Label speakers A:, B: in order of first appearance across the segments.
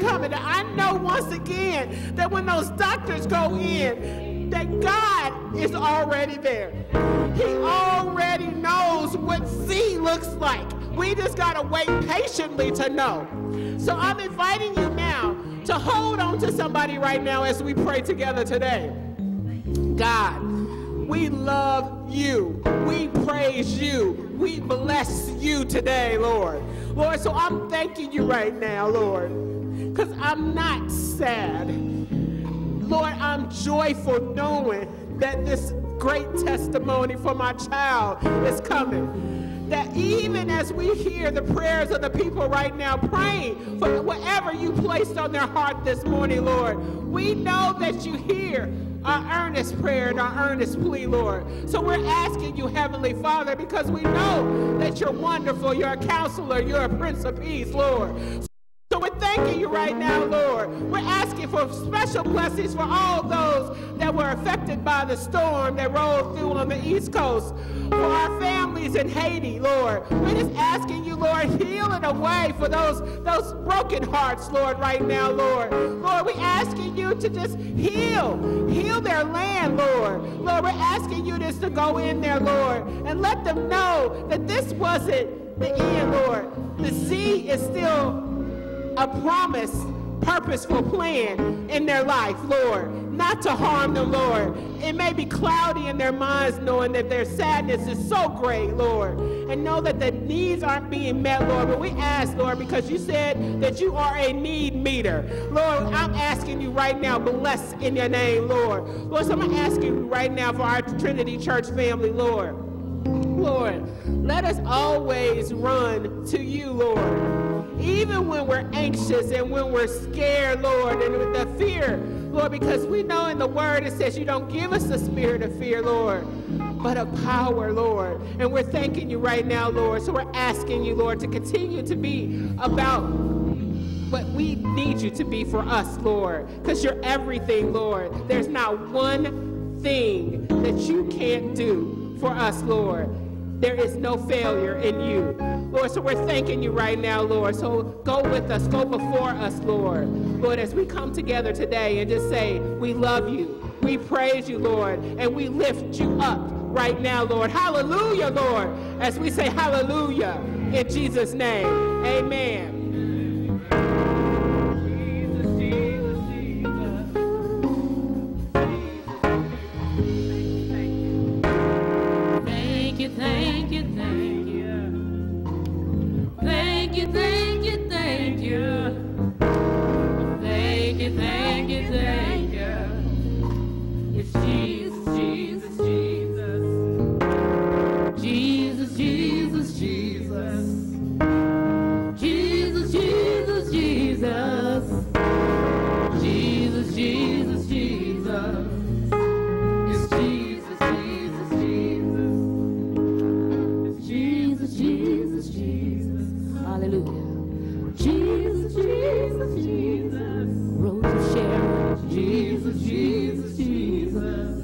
A: coming. I know once again that when those doctors go in, that God is already there. He already knows what Z looks like. We just got to wait patiently to know. So I'm inviting you now to hold on to somebody right now as we pray together today. God, we love you. We praise you. We bless you today, Lord. Lord, so I'm thanking you right now, Lord, because I'm not sad. Lord, I'm joyful knowing that this great testimony for my child is coming that even as we hear the prayers of the people right now praying for whatever you placed on their heart this morning, Lord, we know that you hear our earnest prayer and our earnest plea, Lord. So we're asking you, Heavenly Father, because we know that you're wonderful, you're a counselor, you're a Prince of Peace, Lord. So we're thanking you right now, Lord. We're asking for special blessings for all those that were affected by the storm that rolled through on the East Coast. For our families in Haiti, Lord. We're just asking you, Lord, heal in a way for those, those broken hearts, Lord, right now, Lord. Lord, we're asking you to just heal. Heal their land, Lord. Lord, we're asking you just to go in there, Lord, and let them know that this wasn't the end, Lord. The Z is still a promise, purposeful plan in their life, Lord. Not to harm them, Lord. It may be cloudy in their minds knowing that their sadness is so great, Lord. And know that the needs aren't being met, Lord. But we ask, Lord, because you said that you are a need meter. Lord, I'm asking you right now, bless in your name, Lord. Lord, so I'm asking you right now for our Trinity Church family, Lord. Lord, let us always run to you, Lord even when we're anxious and when we're scared, Lord, and with the fear, Lord, because we know in the word it says you don't give us the spirit of fear, Lord, but of power, Lord. And we're thanking you right now, Lord. So we're asking you, Lord, to continue to be about what we need you to be for us, Lord, because you're everything, Lord. There's not one thing that you can't do for us, Lord. There is no failure in you. Lord, so we're thanking you right now, Lord. So go with us, go before us, Lord. Lord, as we come together today and just say, we love you, we praise you, Lord, and we lift you up right now, Lord. Hallelujah, Lord, as we say hallelujah in Jesus' name. Amen. This is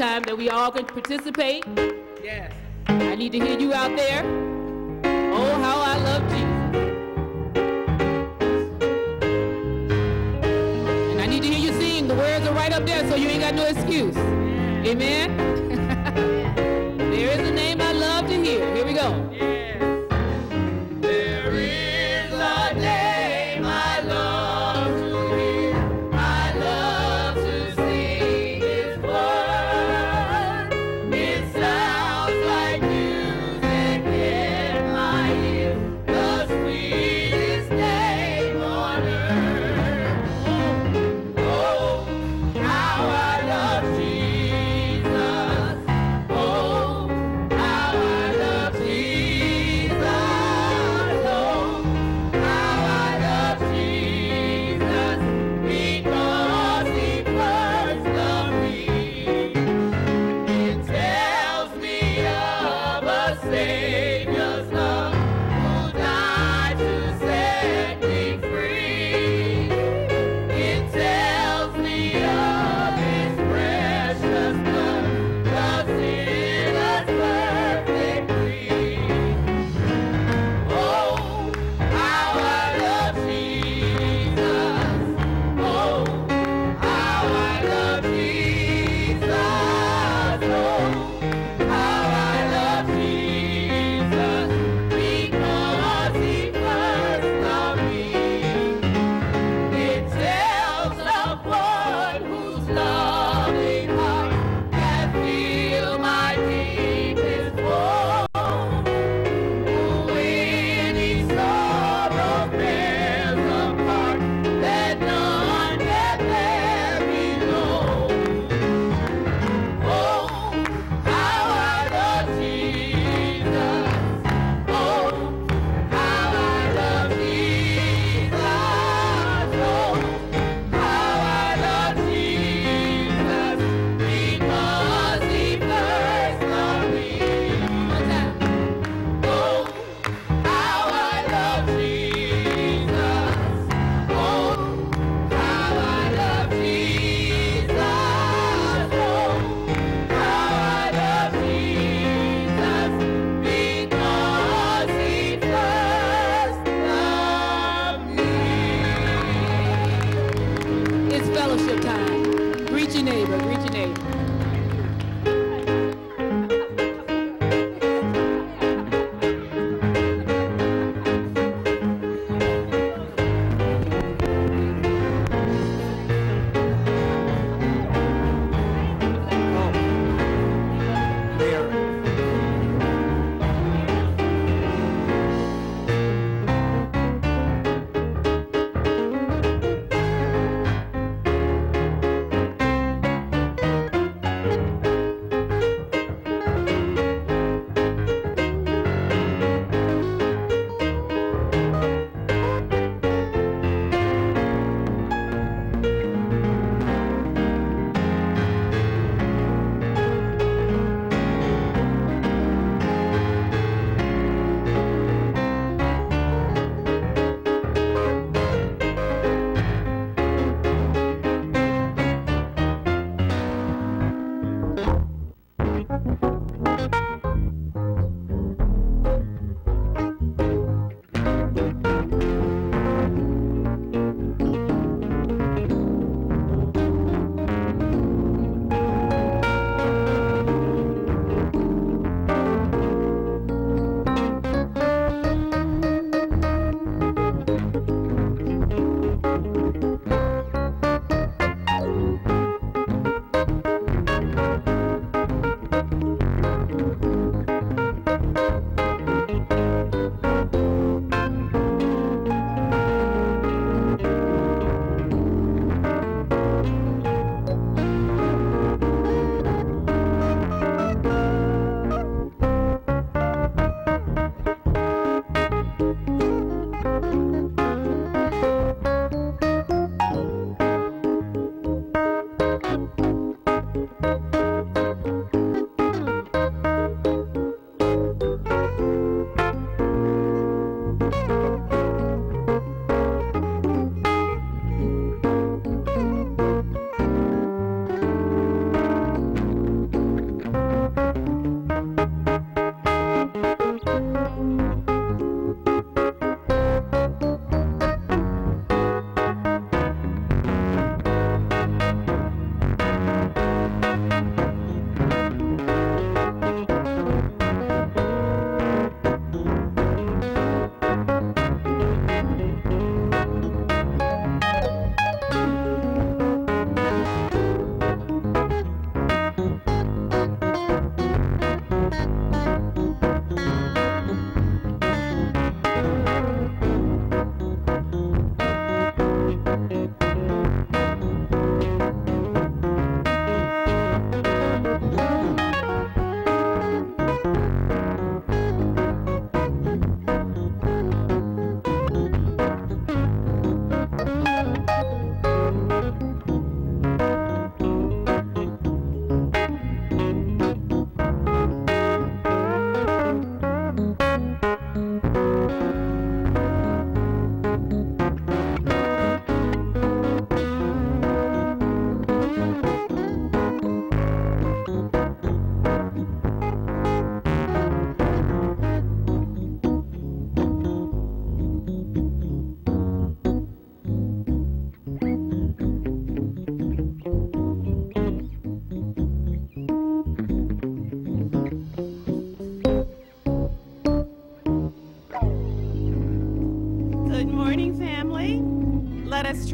A: time that we all can participate. Yes. I need to hear you out there. Oh, how I love Jesus. And I need to hear you sing. The words are right up there, so you ain't got no excuse. Amen.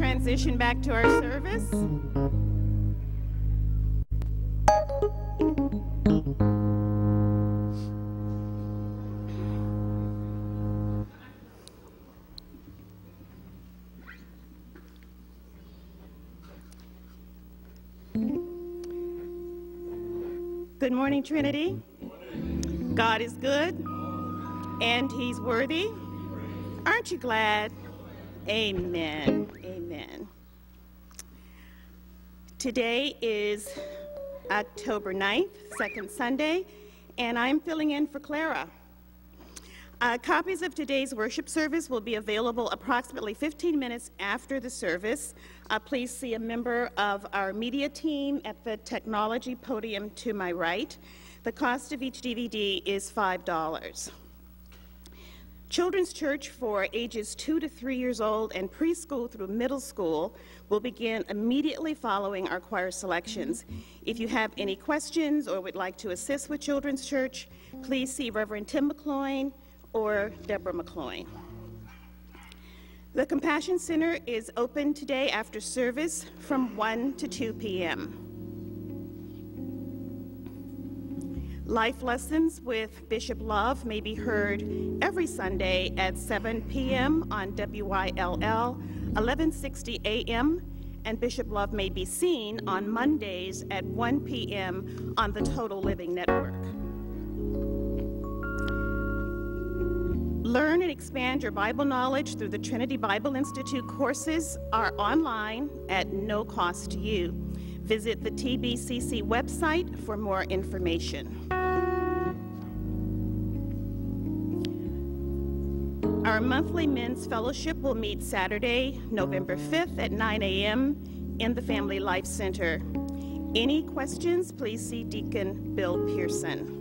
B: Transition back to our service. Good morning, Trinity. God is good and He's worthy. Aren't you glad? Amen. Amen. Today is October 9th, second Sunday, and I'm filling in for Clara. Uh, copies of today's worship service will be available approximately 15 minutes after the service. Uh, please see a member of our media team at the technology podium to my right. The cost of each DVD is $5. Children's Church for ages 2 to 3 years old and preschool through middle school will begin immediately following our choir selections. If you have any questions or would like to assist with Children's Church, please see Reverend Tim McCloin or Deborah McCloin. The Compassion Center is open today after service from 1 to 2 p.m. Life lessons with Bishop Love may be heard every Sunday at 7 p.m. on WYLL 1160 a.m. and Bishop Love may be seen on Mondays at 1 p.m. on the Total Living Network. Learn and expand your Bible knowledge through the Trinity Bible Institute courses are online at no cost to you. Visit the TBCC website for more information. Our monthly men's fellowship will meet Saturday, November 5th at 9 a.m. in the Family Life Center. Any questions, please see Deacon Bill Pearson.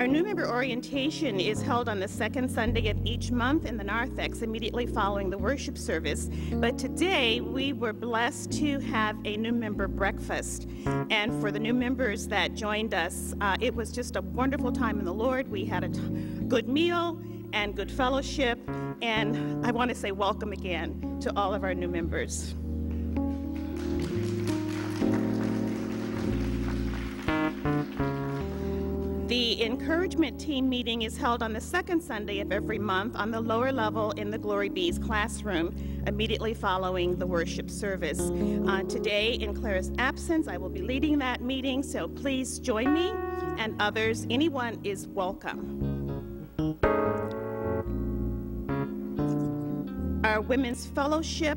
B: Our new member orientation is held on the second Sunday of each month in the narthex immediately following the worship service. But today we were blessed to have a new member breakfast. And for the new members that joined us, uh, it was just a wonderful time in the Lord. We had a good meal and good fellowship. And I want to say welcome again to all of our new members. The encouragement team meeting is held on the second Sunday of every month on the lower level in the Glory Bees classroom, immediately following the worship service. Uh, today, in Clara's absence, I will be leading that meeting, so please join me and others. Anyone is welcome. Our Women's Fellowship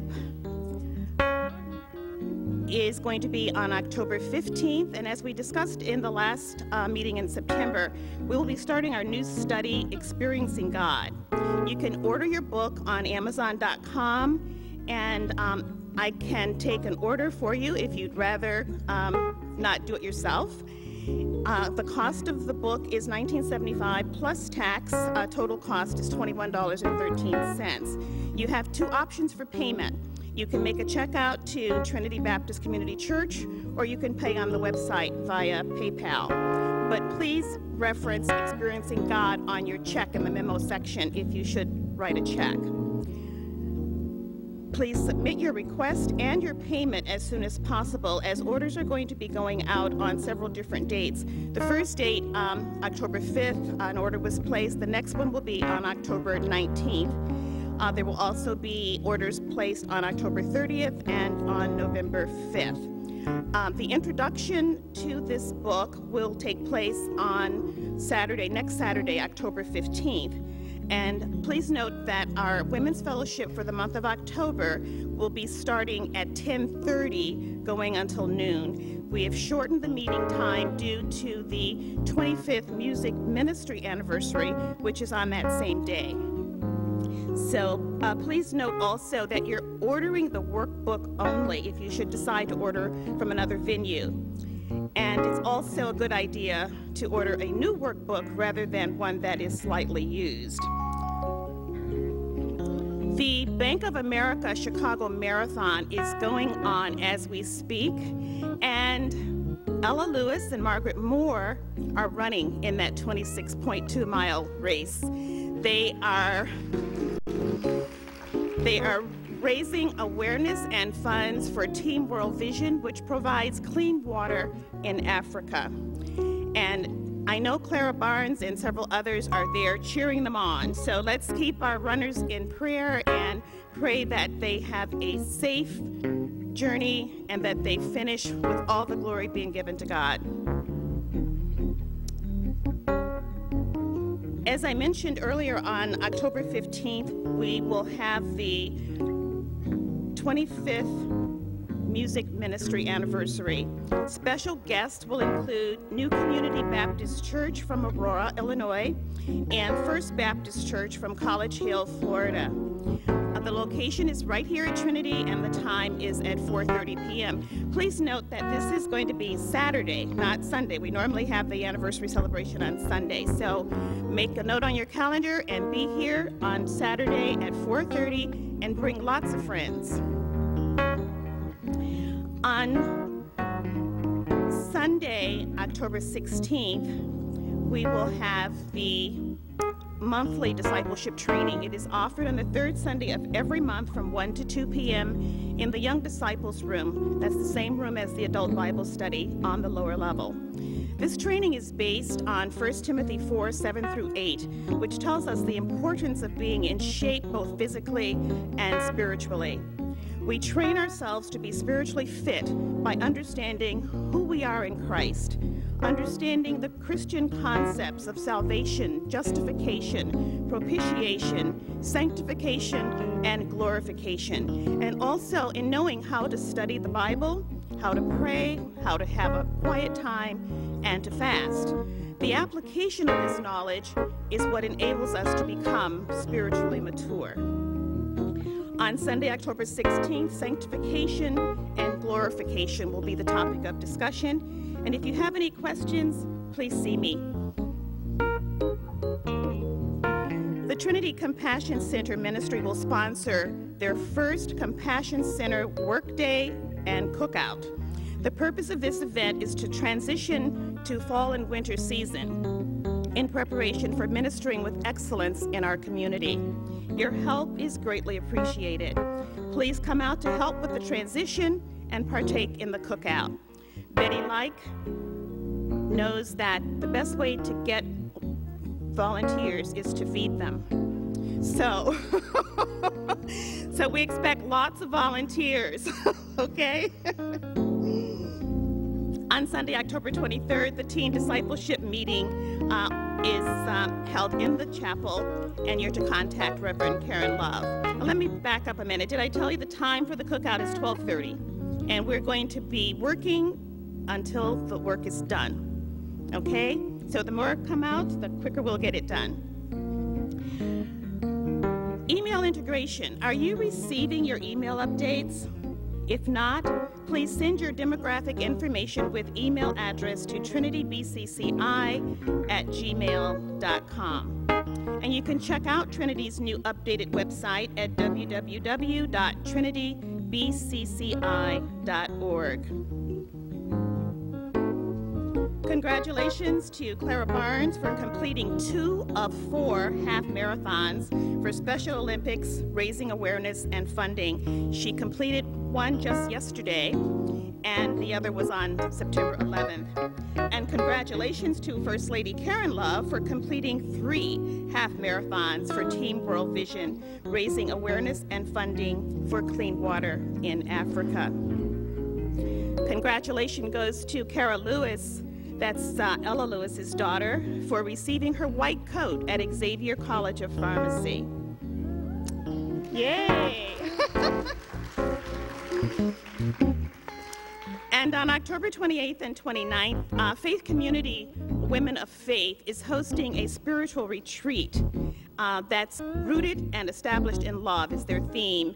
B: is going to be on October 15th, and as we discussed in the last uh, meeting in September, we will be starting our new study, Experiencing God. You can order your book on Amazon.com, and um, I can take an order for you if you'd rather um, not do it yourself. Uh, the cost of the book is $19.75 plus tax. Uh, total cost is $21.13. You have two options for payment. You can make a check out to Trinity Baptist Community Church, or you can pay on the website via PayPal. But please reference Experiencing God on your check in the memo section if you should write a check. Please submit your request and your payment as soon as possible, as orders are going to be going out on several different dates. The first date, um, October 5th, an order was placed. The next one will be on October 19th. Uh, there will also be orders placed on October 30th and on November 5th. Um, the introduction to this book will take place on Saturday, next Saturday, October 15th. And please note that our Women's Fellowship for the month of October will be starting at 10:30 going until noon. We have shortened the meeting time due to the 25th Music Ministry Anniversary, which is on that same day. So uh, please note also that you're ordering the workbook only if you should decide to order from another venue. And it's also a good idea to order a new workbook rather than one that is slightly used. The Bank of America Chicago Marathon is going on as we speak, and Ella Lewis and Margaret Moore are running in that 26.2 mile race. They are they are raising awareness and funds for Team World Vision, which provides clean water in Africa. And I know Clara Barnes and several others are there cheering them on. So let's keep our runners in prayer and pray that they have a safe journey and that they finish with all the glory being given to God. As I mentioned earlier, on October 15th, we will have the 25th Music Ministry Anniversary. Special guests will include New Community Baptist Church from Aurora, Illinois, and First Baptist Church from College Hill, Florida. Uh, the location is right here at Trinity, and the time is at 4:30 p.m. Please note that this is going to be Saturday, not Sunday. We normally have the anniversary celebration on Sunday, so make a note on your calendar and be here on Saturday at 4:30, and bring lots of friends. On Sunday, October 16th, we will have the monthly discipleship training. It is offered on the third Sunday of every month from 1 to 2 p.m. in the Young Disciples Room. That's the same room as the Adult Bible Study on the lower level. This training is based on 1 Timothy 4 7 through 8, which tells us the importance of being in shape both physically and spiritually. We train ourselves to be spiritually fit by understanding who we are in Christ, understanding the Christian concepts of salvation, justification, propitiation, sanctification, and glorification, and also in knowing how to study the Bible, how to pray, how to have a quiet time, and to fast. The application of this knowledge is what enables us to become spiritually mature. On Sunday, October 16th, sanctification and glorification will be the topic of discussion. And if you have any questions, please see me. The Trinity Compassion Center Ministry will sponsor their first Compassion Center workday and cookout. The purpose of this event is to transition to fall and winter season in preparation for ministering with excellence in our community. Your help is greatly appreciated. Please come out to help with the transition and partake in the cookout. Betty Like knows that the best way to get volunteers is to feed them. So, so we expect lots of volunteers, okay? On Sunday, October 23rd, the teen discipleship meeting uh, is um, held in the chapel, and you're to contact Reverend Karen Love. Now, let me back up a minute. Did I tell you the time for the cookout is 12:30, and we're going to be working until the work is done. Okay? So the more come out, the quicker we'll get it done. Email integration. Are you receiving your email updates? If not, please send your demographic information with email address to trinitybcci at gmail.com. And you can check out Trinity's new updated website at www.trinitybcci.org. Congratulations to Clara Barnes for completing two of four half marathons for Special Olympics, raising awareness and funding. She completed one just yesterday, and the other was on September 11th. And congratulations to First Lady Karen Love for completing three half marathons for Team World Vision, raising awareness and funding for clean water in Africa. Congratulations goes to Kara Lewis, that's uh, Ella Lewis's daughter, for receiving her white coat at Xavier College of Pharmacy. Yay! And on October 28th and 29th, uh, Faith Community Women of Faith is hosting a spiritual retreat uh, that's rooted and established in love, is their theme.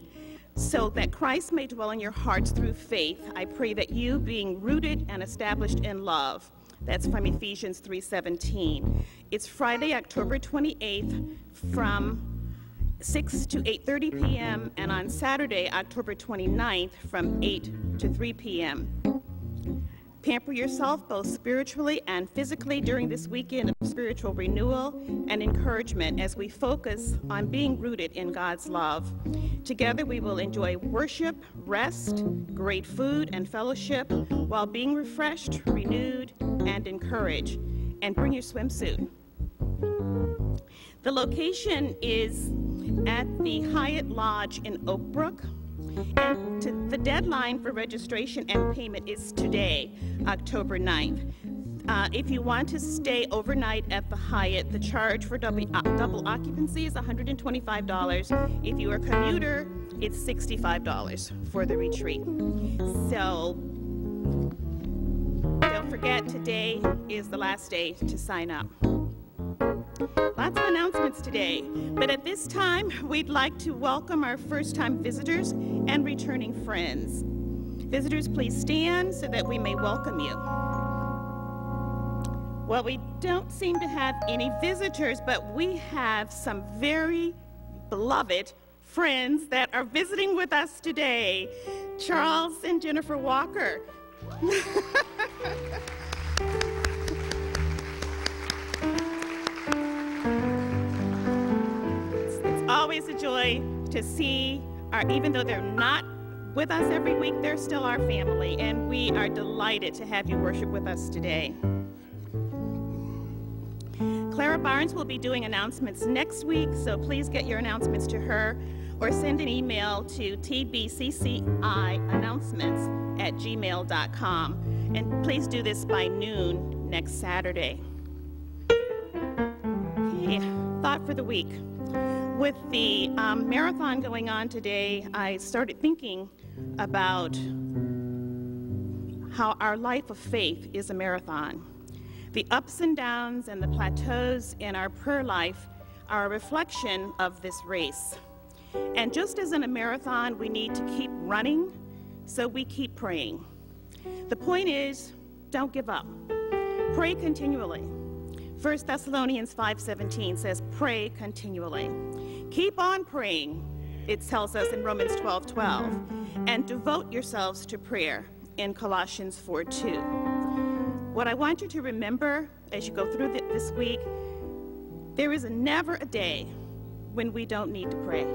B: So that Christ may dwell in your hearts through faith, I pray that you, being rooted and established in love, that's from Ephesians 3:17. It's Friday, October 28th from 6 to 8:30 p.m. and on Saturday, October 29th from 8 to 3 p.m. Pamper yourself both spiritually and physically during this weekend of spiritual renewal and encouragement as we focus on being rooted in God's love. Together, we will enjoy worship, rest, great food, and fellowship while being refreshed, renewed, and encouraged. And bring your swimsuit. The location is at the Hyatt Lodge in Oak Brook. And to, the deadline for registration and payment is today, October 9th. Uh, if you want to stay overnight at the Hyatt, the charge for double, uh, double occupancy is $125. If you are a commuter, it's $65 for the retreat. So don't forget, today is the last day to sign up. Lots of announcements today, but at this time, we'd like to welcome our first time visitors and returning friends. Visitors, please stand so that we may welcome you. Well, we don't seem to have any visitors, but we have some very beloved friends that are visiting with us today Charles and Jennifer Walker. always a joy to see our, even though they're not with us every week, they're still our family, and we are delighted to have you worship with us today. Clara Barnes will be doing announcements next week, so please get your announcements to her or send an email to tbcciannouncements at gmail.com. And please do this by noon next Saturday. Okay, thought for the week. With the um, marathon going on today, I started thinking about how our life of faith is a marathon. The ups and downs and the plateaus in our prayer life are a reflection of this race. And just as in a marathon, we need to keep running, so we keep praying. The point is, don't give up. Pray continually. 1 Thessalonians 5:17 says, "Pray continually." Keep on praying, it tells us in Romans 12 12, and devote yourselves to prayer in Colossians 4 2. What I want you to remember as you go through this week, there is never a day when we don't need to pray.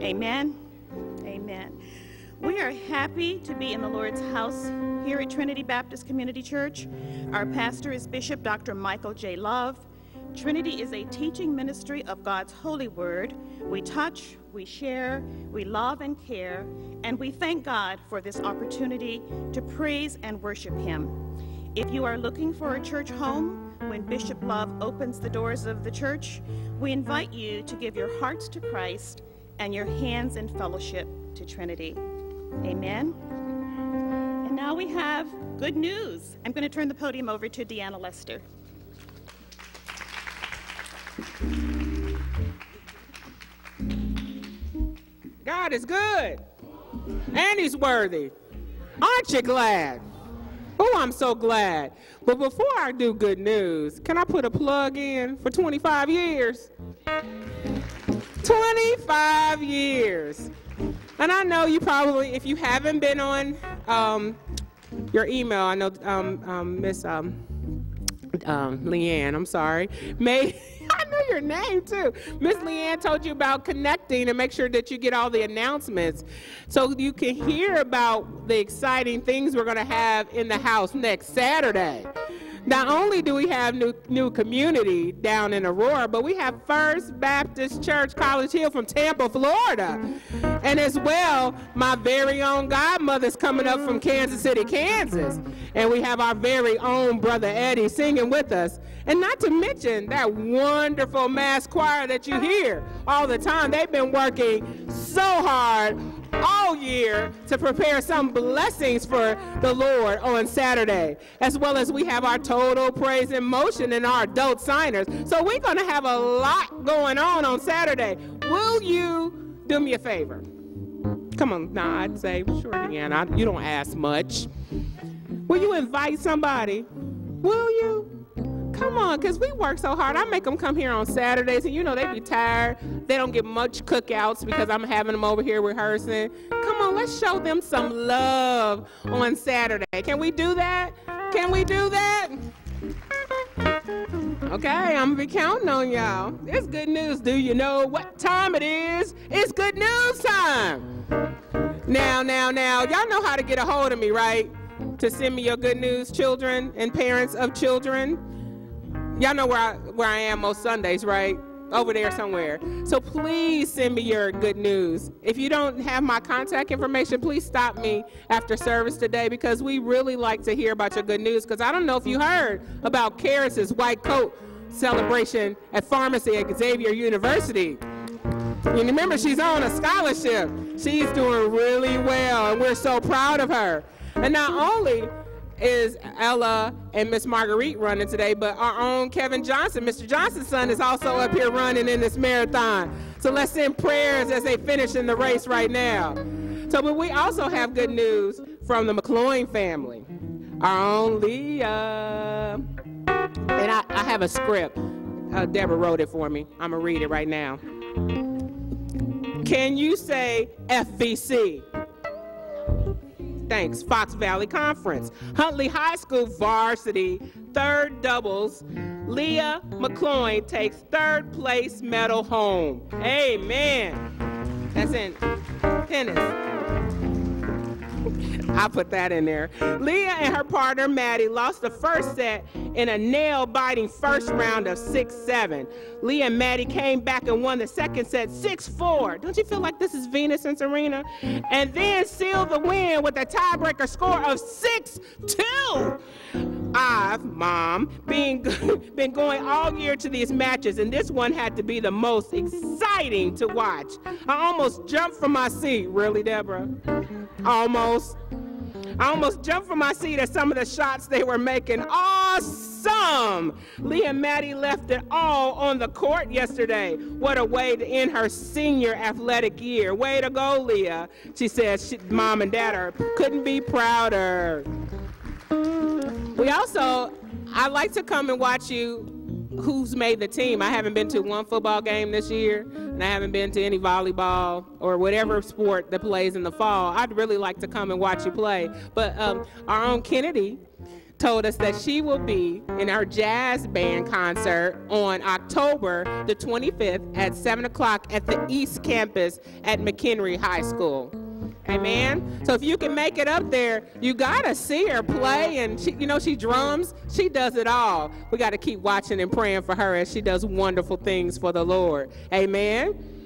B: Amen. Amen. We are happy to be in the Lord's house here at Trinity Baptist Community Church. Our pastor is Bishop Dr. Michael J. Love. Trinity is a teaching ministry of God's holy word. We touch, we share, we love and care, and we thank God for this opportunity to praise and worship Him. If you are looking for a church home when Bishop Love opens the doors of the church, we invite you to give your hearts to Christ and your hands in fellowship to Trinity. Amen. And now we have good news. I'm going to turn the podium over to Deanna Lester.
A: God is good and He's worthy. Aren't you glad? Oh, I'm so glad. But before I do good news, can I put a plug in for 25 years? 25 years. And I know you probably, if you haven't been on um, your email, I know um, um, Miss um, um, Leanne, I'm sorry, may I know your name too. Miss Leanne told you about connecting and make sure that you get all the announcements so you can hear about the exciting things we're going to have in the house next Saturday. Not only do we have new, new community down in Aurora, but we have First Baptist Church College Hill from Tampa, Florida. And as well, my very own godmother's coming up from Kansas City, Kansas. And we have our very own brother Eddie singing with us. And not to mention that wonderful mass choir that you hear all the time. They've been working so hard all year to prepare some blessings for the Lord on Saturday, as well as we have our total praise in motion and our adult signers. So we're going to have a lot going on on Saturday. Will you do me a favor? Come on, nod, say, sure, Deanna, you don't ask much. Will you invite somebody? Will you? Come on, because we work so hard. I make them come here on Saturdays, and you know, they be tired. They don't get much cookouts because I'm having them over here rehearsing. Come on, let's show them some love on Saturday. Can we do that? Can we do that? Okay, I'm gonna be counting on y'all. It's good news. Do you know what time it is? It's good news time. Now, now, now, y'all know how to get a hold of me, right? To send me your good news, children and parents of children. Y'all know where I, where I am most Sundays, right? Over there somewhere. So please send me your good news. If you don't have my contact information, please stop me after service today because we really like to hear about your good news. Because I don't know if you heard about Karis's white coat celebration at Pharmacy at Xavier University. And remember, she's on a scholarship. She's doing really well, and we're so proud of her. And not only is Ella and Miss Marguerite running today, but our own Kevin Johnson, Mr. Johnson's son, is also up here running in this marathon. So let's send prayers as they finish in the race right now. So, but we also have good news from the McCloin family. Our own Leah. And I, I have a script. Uh, Deborah wrote it for me. I'm going to read it right now. Can you say FVC? Thanks, Fox Valley Conference. Huntley High School varsity third doubles. Leah McCloin takes third place medal home. Amen. That's in tennis. I put that in there. Leah and her partner Maddie lost the first set in a nail biting first round of 6 7. Leah and Maddie came back and won the second set 6 4. Don't you feel like this is Venus and Serena? And then sealed the win with a tiebreaker score of 6 2. I've, Mom, been, been going all year to these matches, and this one had to be the most exciting to watch. I almost jumped from my seat. Really, Deborah? Almost. I almost jumped from my seat at some of the shots they were making. Awesome! Leah and Maddie left it all on the court yesterday. What a way to end her senior athletic year. Way to go, Leah. She says mom and dad are, couldn't be prouder. We also, I like to come and watch you who's made the team. I haven't been to one football game this year, and I haven't been to any volleyball or whatever sport that plays in the fall. I'd really like to come and watch you play. But um, our own Kennedy told us that she will be in our jazz band concert on October the 25th at 7 o'clock at the East Campus at McHenry High School. Amen. So if you can make it up there, you gotta see her play, and she, you know she drums. She does it all. We got to keep watching and praying for her as she does wonderful things for the Lord. Amen.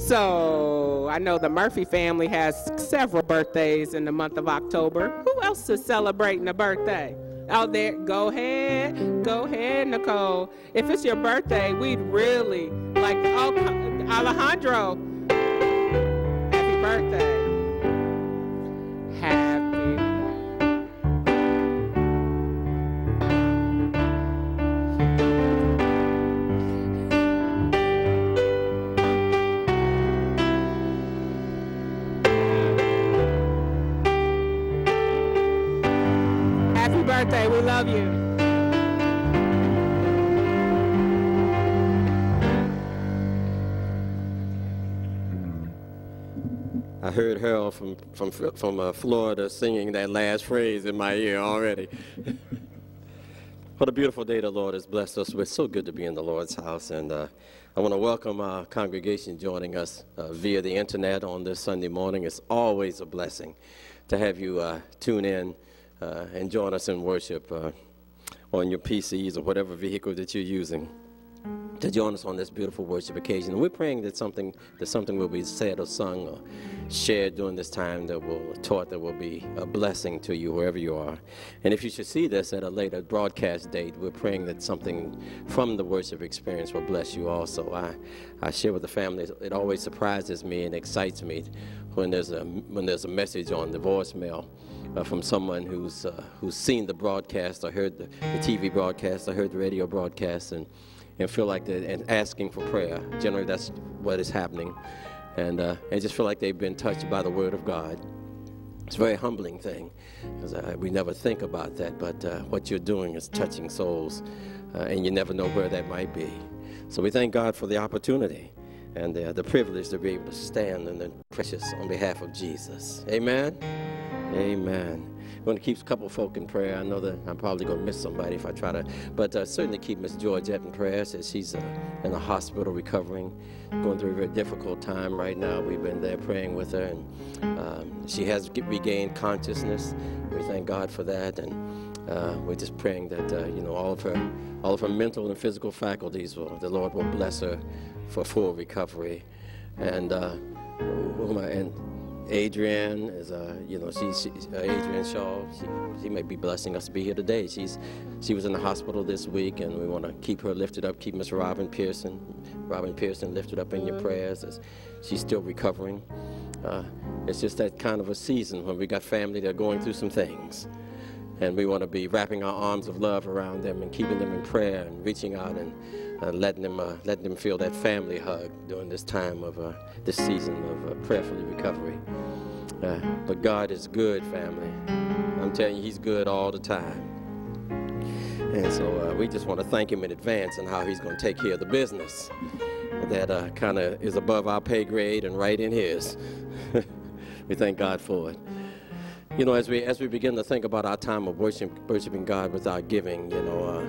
A: So I know the Murphy family has several birthdays in the month of October. Who else is celebrating a birthday? Out there, go ahead, go ahead, Nicole. If it's your birthday, we'd really like. Oh, Alejandro, happy birthday. birthday. We love you.
C: I heard Harold from from from uh, Florida singing that last phrase in my ear already. what a beautiful day the Lord has blessed us with. So good to be in the Lord's house, and uh, I want to welcome our congregation joining us uh, via the internet on this Sunday morning. It's always a blessing to have you uh, tune in uh, and join us in worship uh, on your PCs or whatever vehicle that you're using to join us on this beautiful worship occasion. And we're praying that something that something will be said or sung or shared during this time that will taught that will be a blessing to you wherever you are. And if you should see this at a later broadcast date, we're praying that something from the worship experience will bless you also. I, I share with the family, it always surprises me and excites me when there's a when there's a message on the voicemail uh, from someone who's uh, who's seen the broadcast or heard the, the, TV broadcast or heard the radio broadcast and and feel like they're and asking for prayer. Generally, that's what is happening, and uh, and just feel like they've been touched by the Word of God. It's a very humbling thing, because uh, we never think about that. But uh, what you're doing is touching souls, uh, and you never know where that might be. So we thank God for the opportunity and the privilege to be able to stand in the precious on behalf of Jesus. Amen. Amen. I'm going to keep a couple folk in prayer. I know that I'm probably going to miss somebody if I try to, but uh, certainly keep Miss Georgette in prayer as she's uh, in the hospital recovering, going through a very difficult time right now. We've been there praying with her, and um, she has regained consciousness. We thank God for that, and uh, we're just praying that uh, you know all of her, all of her mental and physical faculties, will, the Lord will bless her for full recovery, and uh, and Adrienne is, uh, you know, she's she, uh, Adrienne Shaw. She, she may be blessing us to be here today. She's, she was in the hospital this week, and we want to keep her lifted up. Keep Miss Robin Pearson, Robin Pearson, lifted up in your prayers as she's still recovering. Uh, it's just that kind of a season when we got family that are going through some things. And we want to be wrapping our arms of love around them and keeping them in prayer and reaching out and uh, letting them uh, letting them feel that family hug during this time of uh, this season of uh, prayerfully recovery. Uh, but God is good, family. I'm telling you, He's good all the time. And so uh, we just want to thank Him in advance and how He's going to take care of the business that kind of is above our pay grade and right in His. we thank God for it. You know, as we as we begin to think about our time of worship, worshiping God without giving, you know,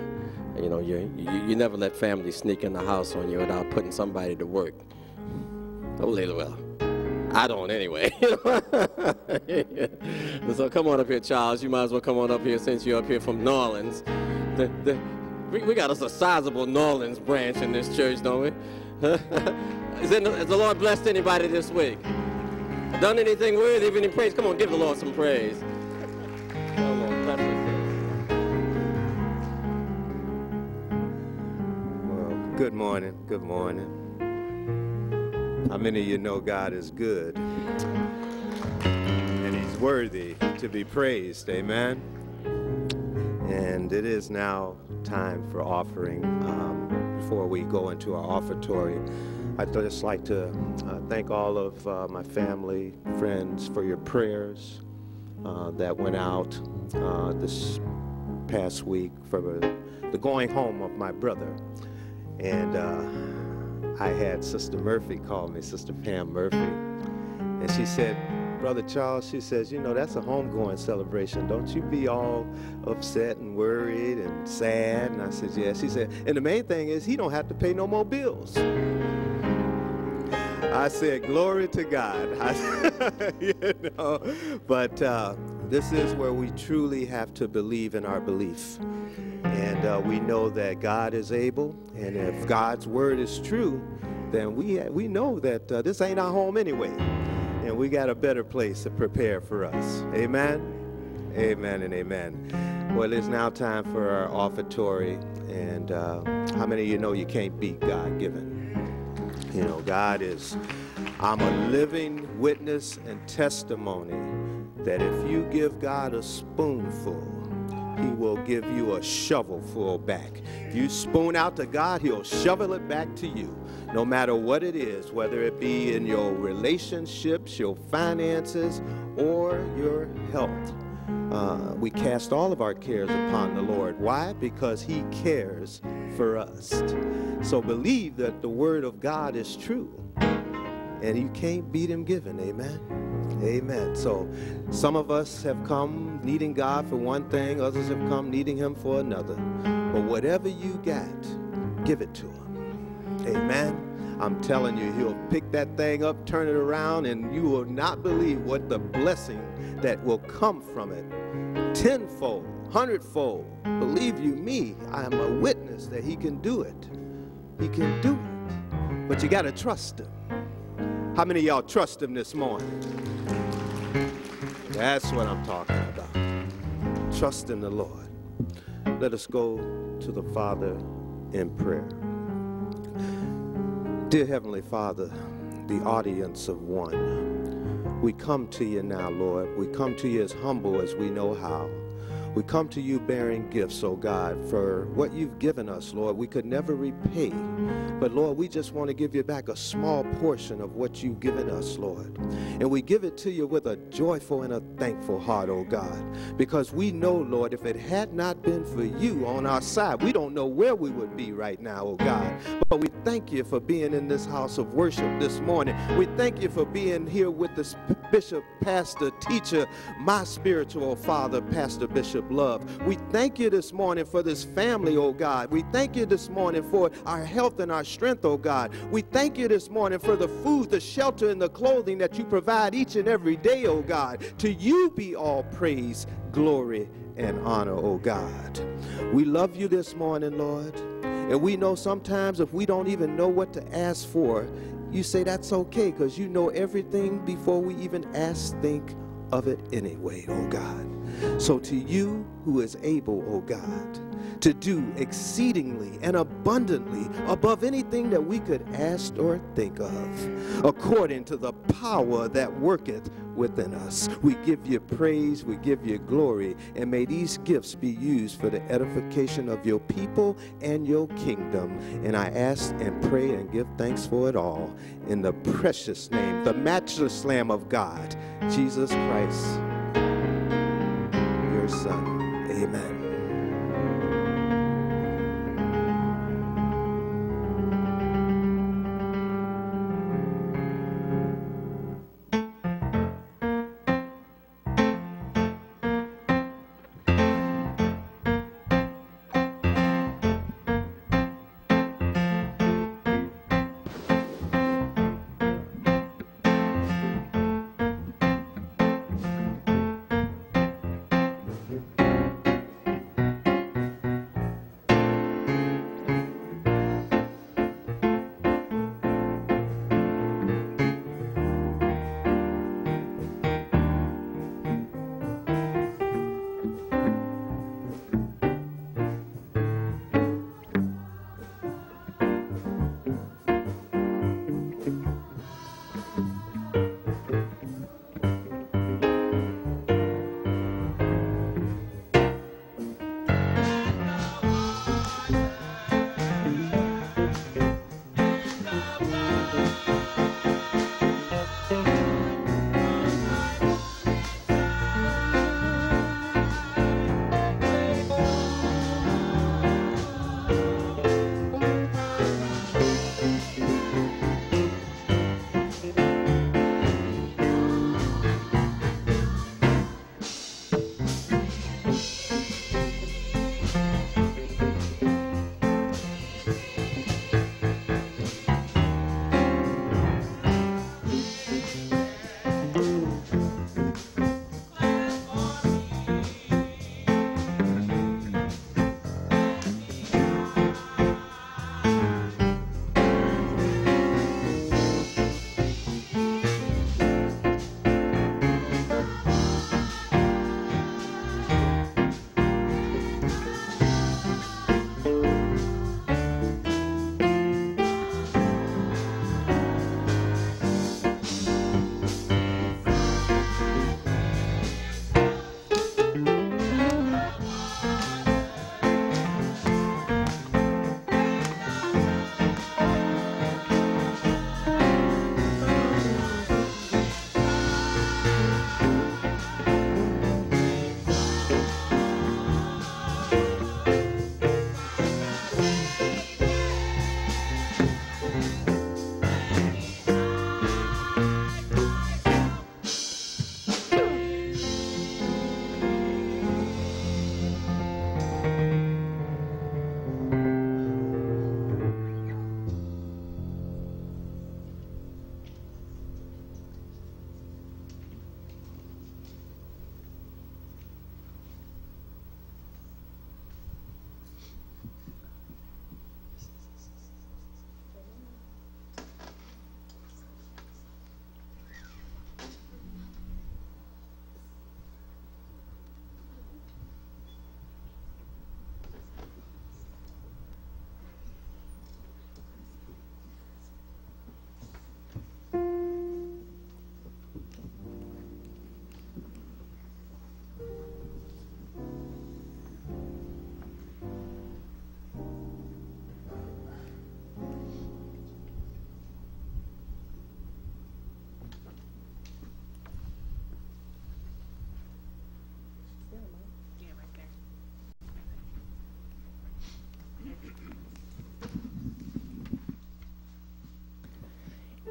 C: you know, you, you you never let family sneak in the house on you without putting somebody to work. Oh, well. I don't anyway. so come on up here, Charles. You might as well come on up here since you're up here from New Orleans. The, the, we, we got us a sizable New Orleans branch in this church, don't we? has, the Lord blessed anybody this week? Done anything worthy of any praise? Come on, give the Lord some praise.
D: Good morning. Good morning. How many of you know God is good? And He's worthy to be praised. Amen. And it is now time for offering. Um, before we go into our offertory, I'd just like to uh, thank all of uh, my family, friends for your prayers uh, that went out uh, this past week for the going home of my brother. And uh, I had Sister Murphy call me, Sister Pam Murphy, and she said, Brother Charles, she says, you know, that's a homegoing celebration. Don't you be all upset and worried and sad. And I said, yeah. She said, and the main thing is he don't have to pay no more bills. I said, glory to God. I, you know, but uh, this is where we truly have to believe in our belief. And uh, we know that God is able, and if God's word is true, then we, we know that uh, this ain't our home anyway. And we got a better place to prepare for us. Amen? Amen and amen. Well, it's now time for our offertory. And uh, how many of you know you can't beat God given? You know, God is, I'm a living witness and testimony that if you give God a spoonful, he will give you a shovelful back. If you spoon out to God, he'll shovel it back to you. No matter what it is, whether it be in your relationships, your finances, or your health. Uh, we cast all of our cares upon the Lord. Why? Because He cares for us. So believe that the Word of God is true, and you can't beat Him given. Amen. Amen. So some of us have come needing God for one thing, others have come needing Him for another. But whatever you got, give it to Him. Amen. I'm telling you, He'll pick that thing up, turn it around, and you will not believe what the blessing that will come from it tenfold, hundredfold. Believe you me, I am a witness that He can do it. He can do it. But you got to trust Him. How many y'all trust Him this morning? That's what I'm talking about. Trust in the Lord. Let us go to the Father in prayer. Dear Heavenly Father, the audience of one, we come to you now, Lord. We come to you as humble as we know how. We come to you bearing gifts, oh God, for what you've given us, Lord. We could never repay. But Lord, we just want to give you back a small portion of what you've given us, Lord. And we give it to you with a joyful and a thankful heart, oh God. Because we know, Lord, if it had not been for you on our side, we don't know where we would be right now, oh God. But we thank you for being in this house of worship this morning. We thank you for being here with the bishop, pastor, teacher, my spiritual father, Pastor Bishop worship love. We thank you this morning for this family, oh God. We thank you this morning for our health and our strength, oh God. We thank you this morning for the food, the shelter, and the clothing that you provide each and every day, oh God. To you be all praise, glory, and honor, oh God. We love you this morning, Lord. And we know sometimes if we don't even know what to ask for, you say that's okay because you know everything before we even ask, think of it anyway, oh God. So to you who is able, O God, to do exceedingly and abundantly above anything that we could ask or think of, according to the power that worketh within us. We give you praise, we give you glory, and may these gifts be used for the edification of your people and your kingdom. And I ask and pray and give thanks for it all in the precious name, the matchless Lamb of God, Jesus Christ, Son. Amen.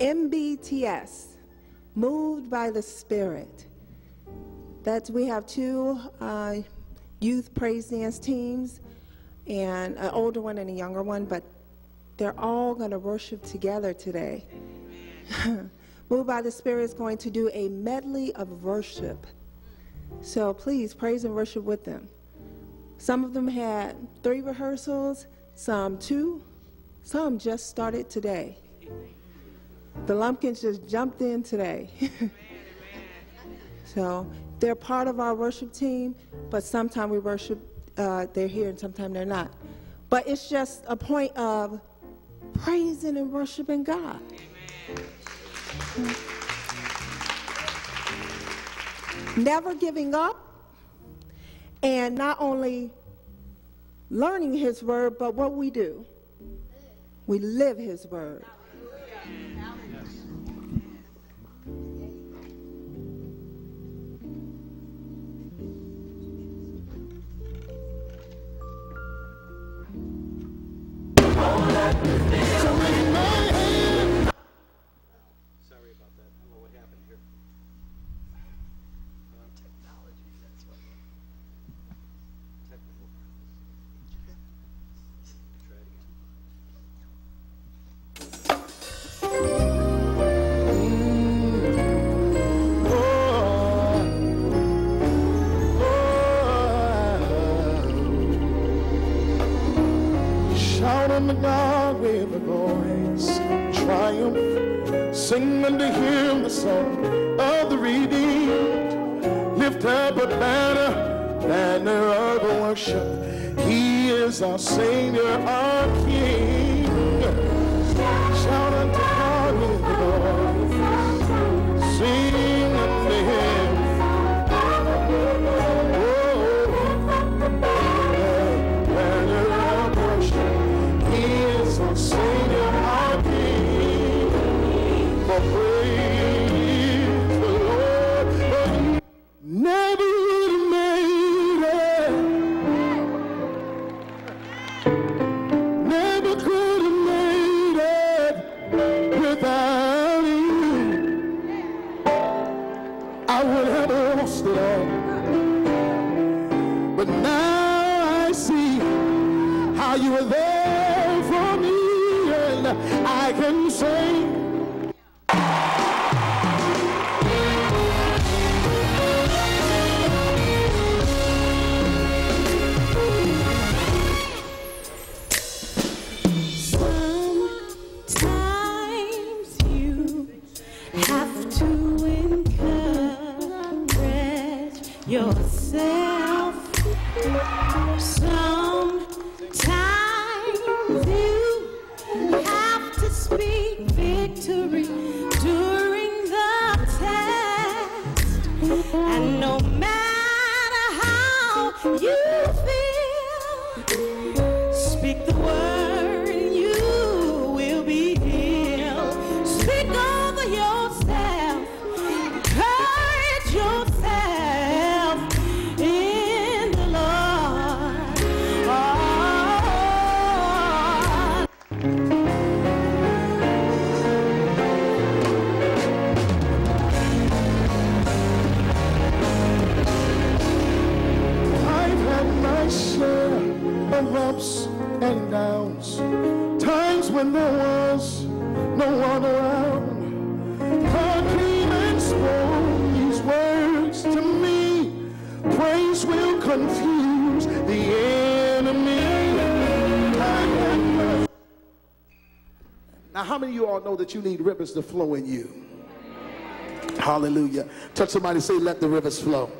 E: MBTS, moved by the Spirit. That we have two uh, youth praise dance teams, and an older one and a younger one, but they're all going to worship together today. moved by the Spirit is going to do a medley of worship. So please praise and worship with them. Some of them had three rehearsals, some two, some just started today. The Lumpkins just jumped in today.
F: so they're part of our worship team, but sometimes we worship, uh, they're here and sometimes they're not. But it's just a point of praising and worshiping God. Amen. Never giving up, and not only learning His Word, but what we do. We live His Word.
G: need rivers to flow in you. Hallelujah. Touch somebody, say, let the rivers flow.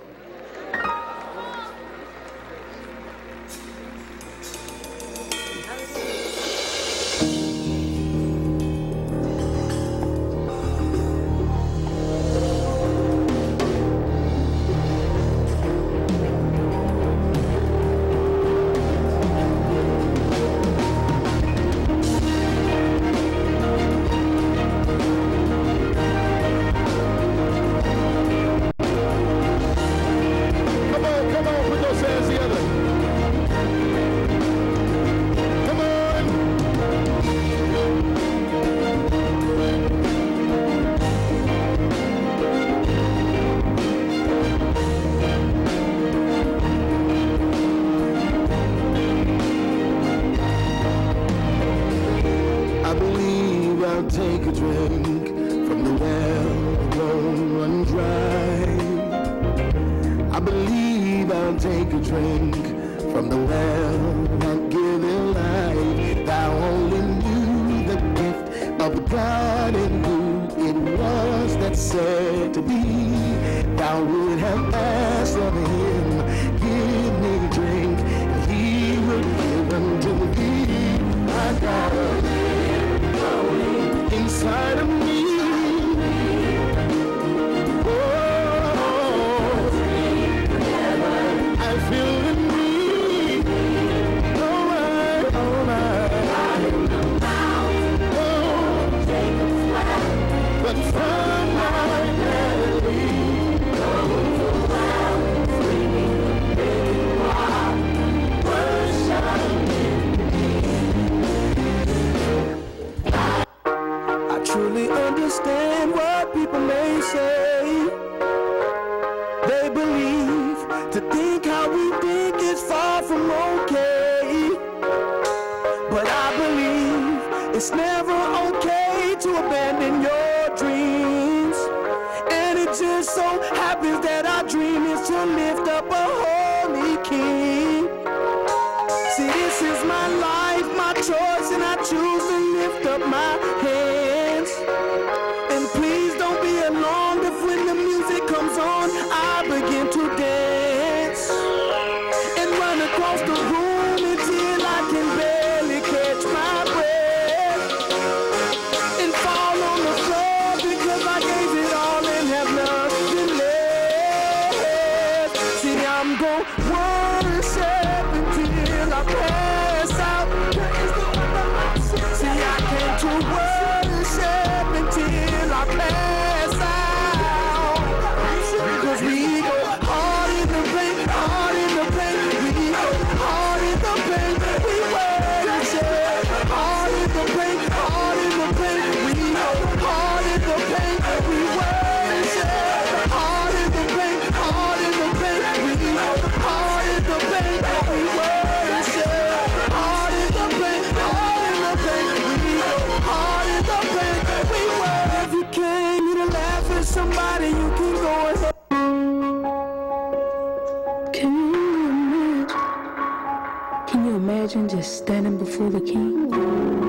H: Imagine just standing before the king?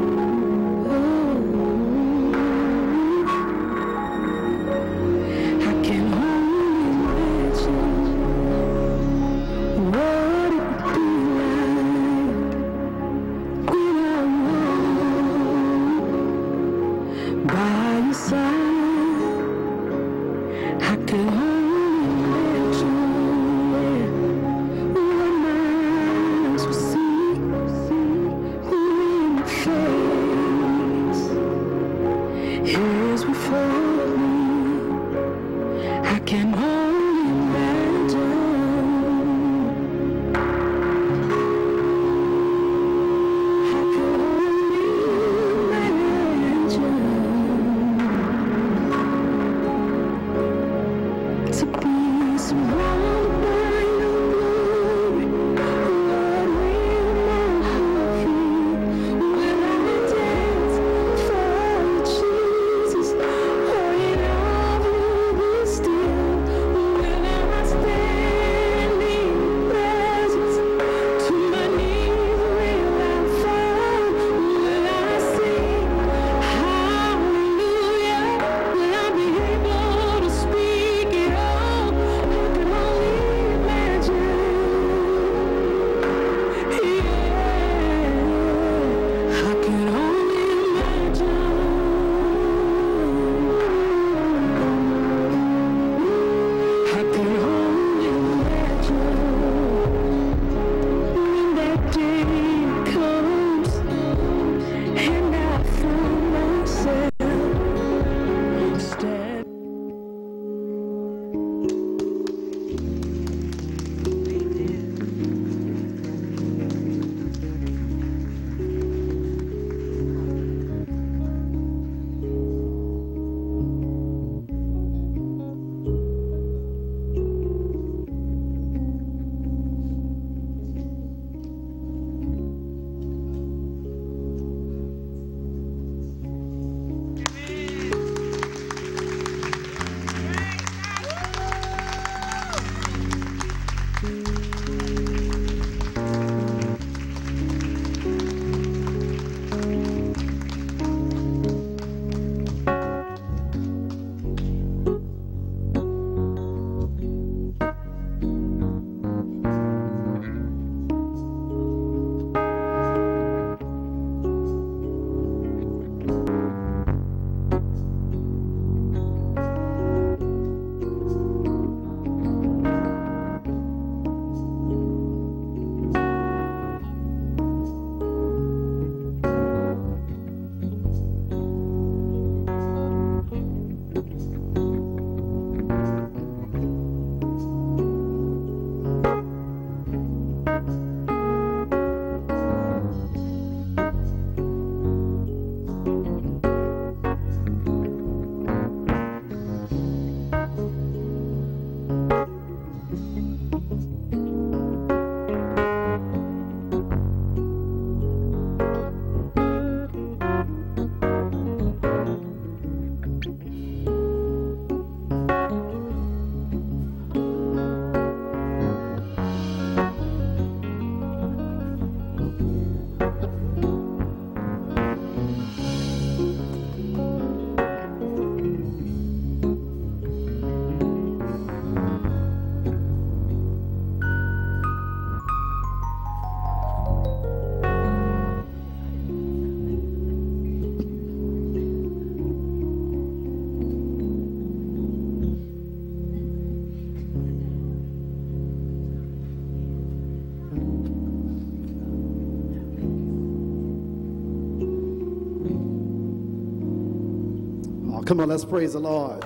I: Come on, let's praise the Lord.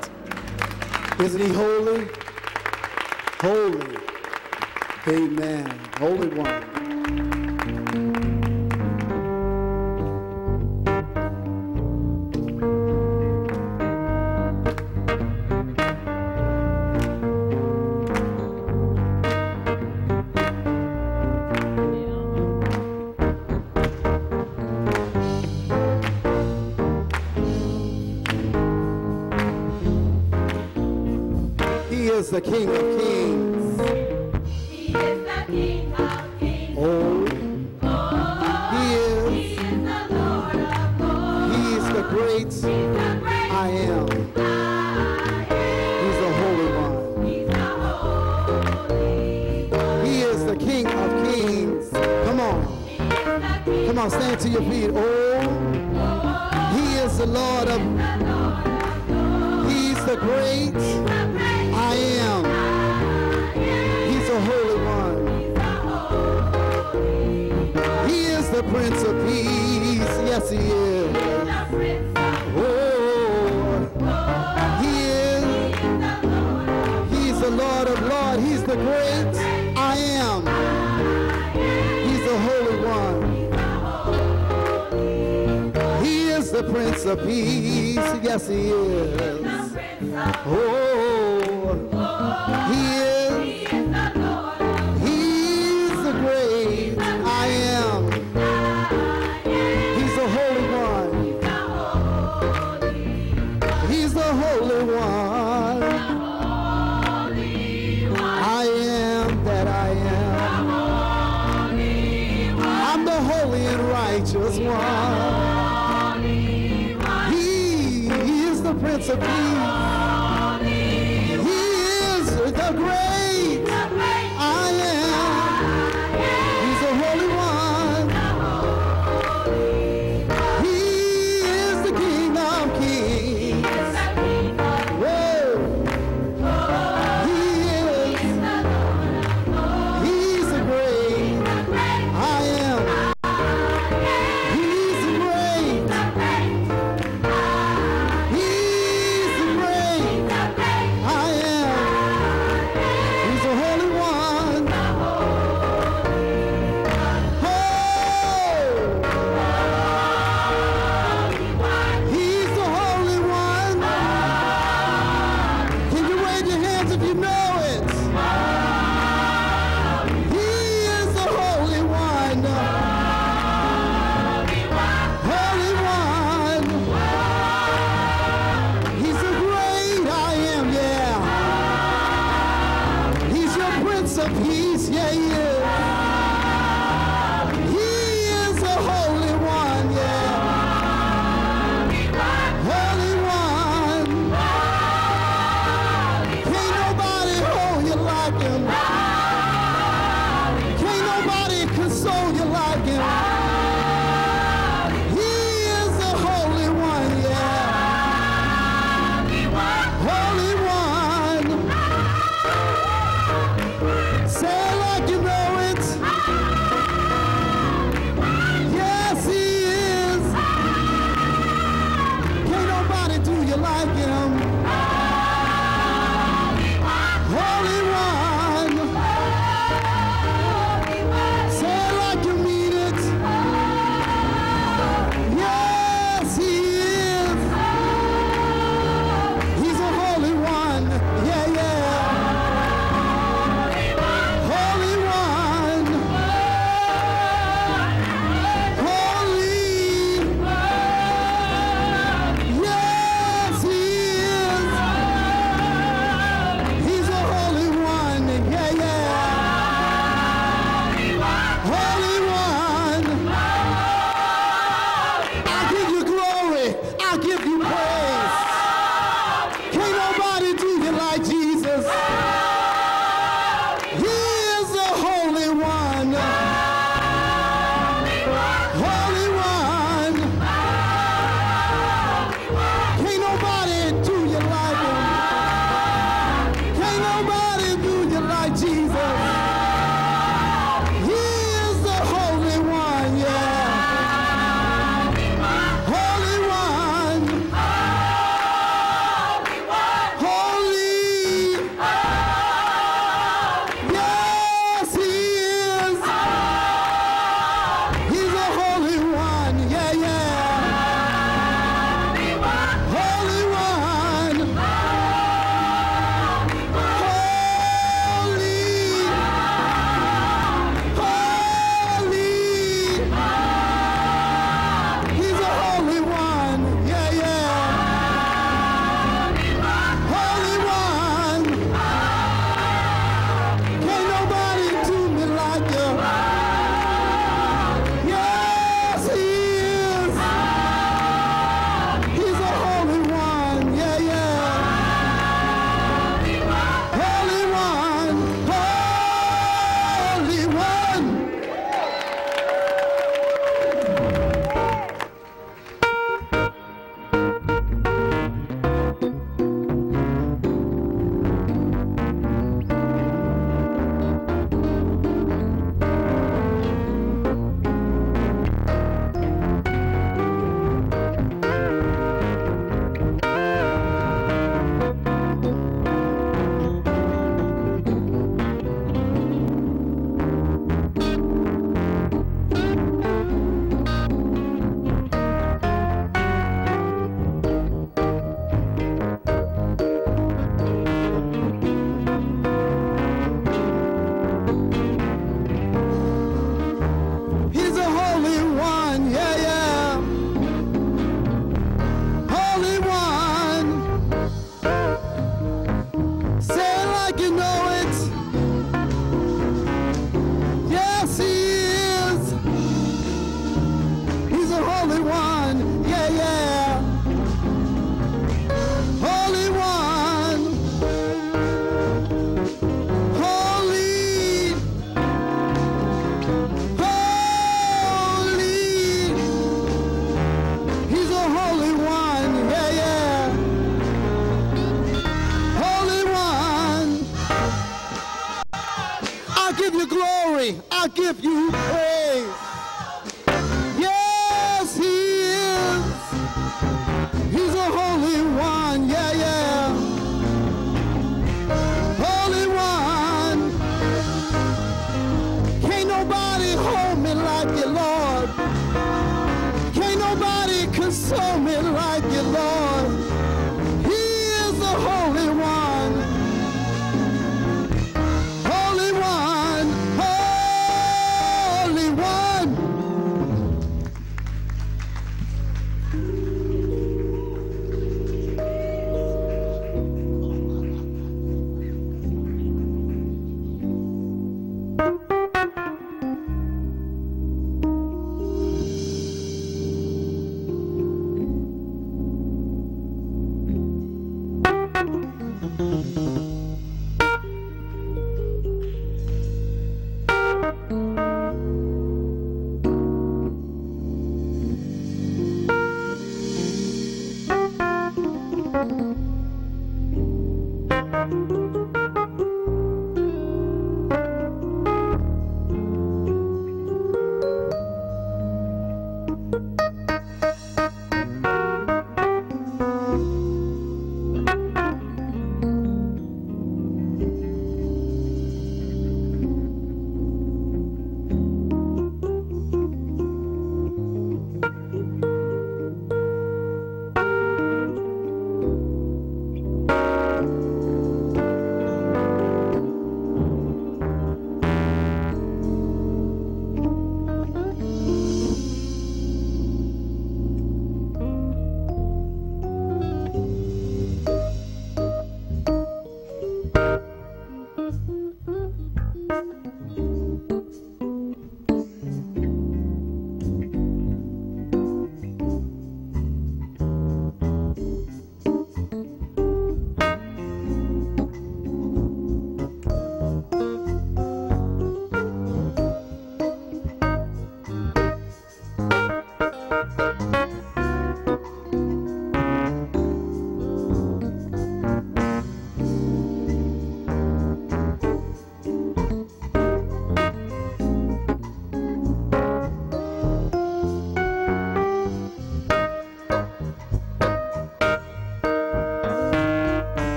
I: Isn't he holy? Holy. Amen. Holy one.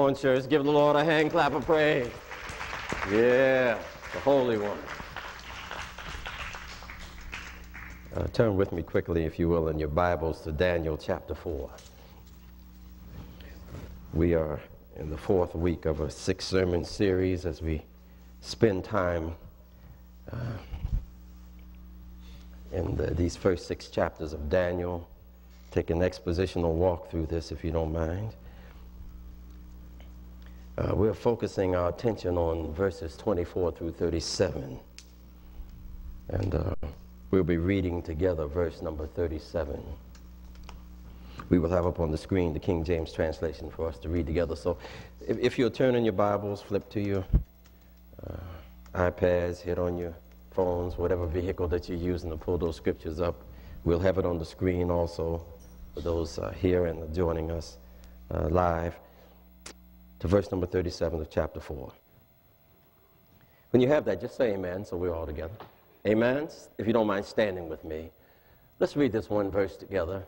I: Give the
C: Lord a hand clap of praise. Yeah, the Holy One. Uh, turn with me quickly, if you will, in your Bibles to Daniel chapter 4. We are in the fourth week of a six sermon series as we spend time uh, in the, these first six chapters of Daniel. Take an expositional walk through this, if you don't mind. Uh, we're focusing our attention on verses 24 through 37. And uh, we'll be reading together verse number 37. We will have up on the screen the King James translation for us to read together. So if, if you'll turn in your Bibles, flip to your uh, iPads, hit on your phones, whatever vehicle that you're using to pull those scriptures up. We'll have it on the screen also for those uh, here and joining us uh, live to verse number 37 of chapter 4. When you have that, just say amen so we're all together. Amen. If you don't mind standing with me, let's read this one verse together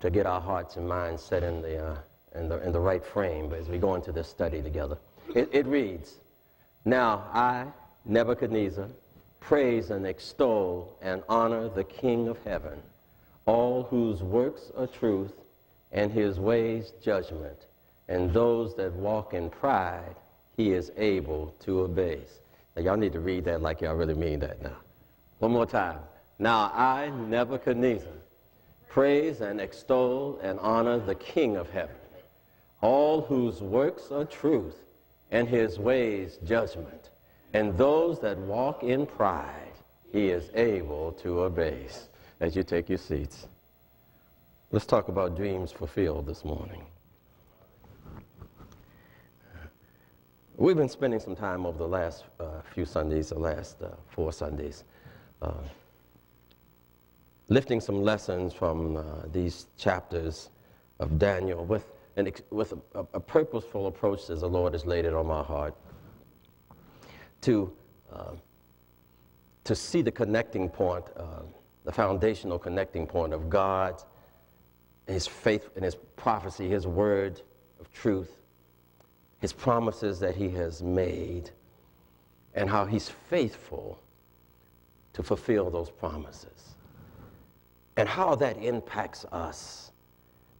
C: to get our hearts and minds set in the, uh, in the, in the right frame as we go into this study together. It, it reads, Now I, Nebuchadnezzar, praise and extol and honor the King of heaven, all whose works are truth and his ways judgment, and those that walk in pride he is able to abase. Now y'all need to read that like y'all really mean that now. One more time. Now I, Nebuchadnezzar, Praise and extol and honor the King of heaven, all whose works are truth and his ways judgment, and those that walk in pride he is able to abase. As you take your seats, let's talk about dreams fulfilled this morning. We've been spending some time over the last uh, few Sundays, the last uh, four Sundays, uh, lifting some lessons from uh, these chapters of Daniel with, an with a, a, purposeful approach as the Lord has laid it on my heart to, uh, to see the connecting point, uh, the foundational connecting point of God, His faith and His prophecy, His word of truth, His promises that He has made, and how He's faithful to fulfill those promises and how that impacts us.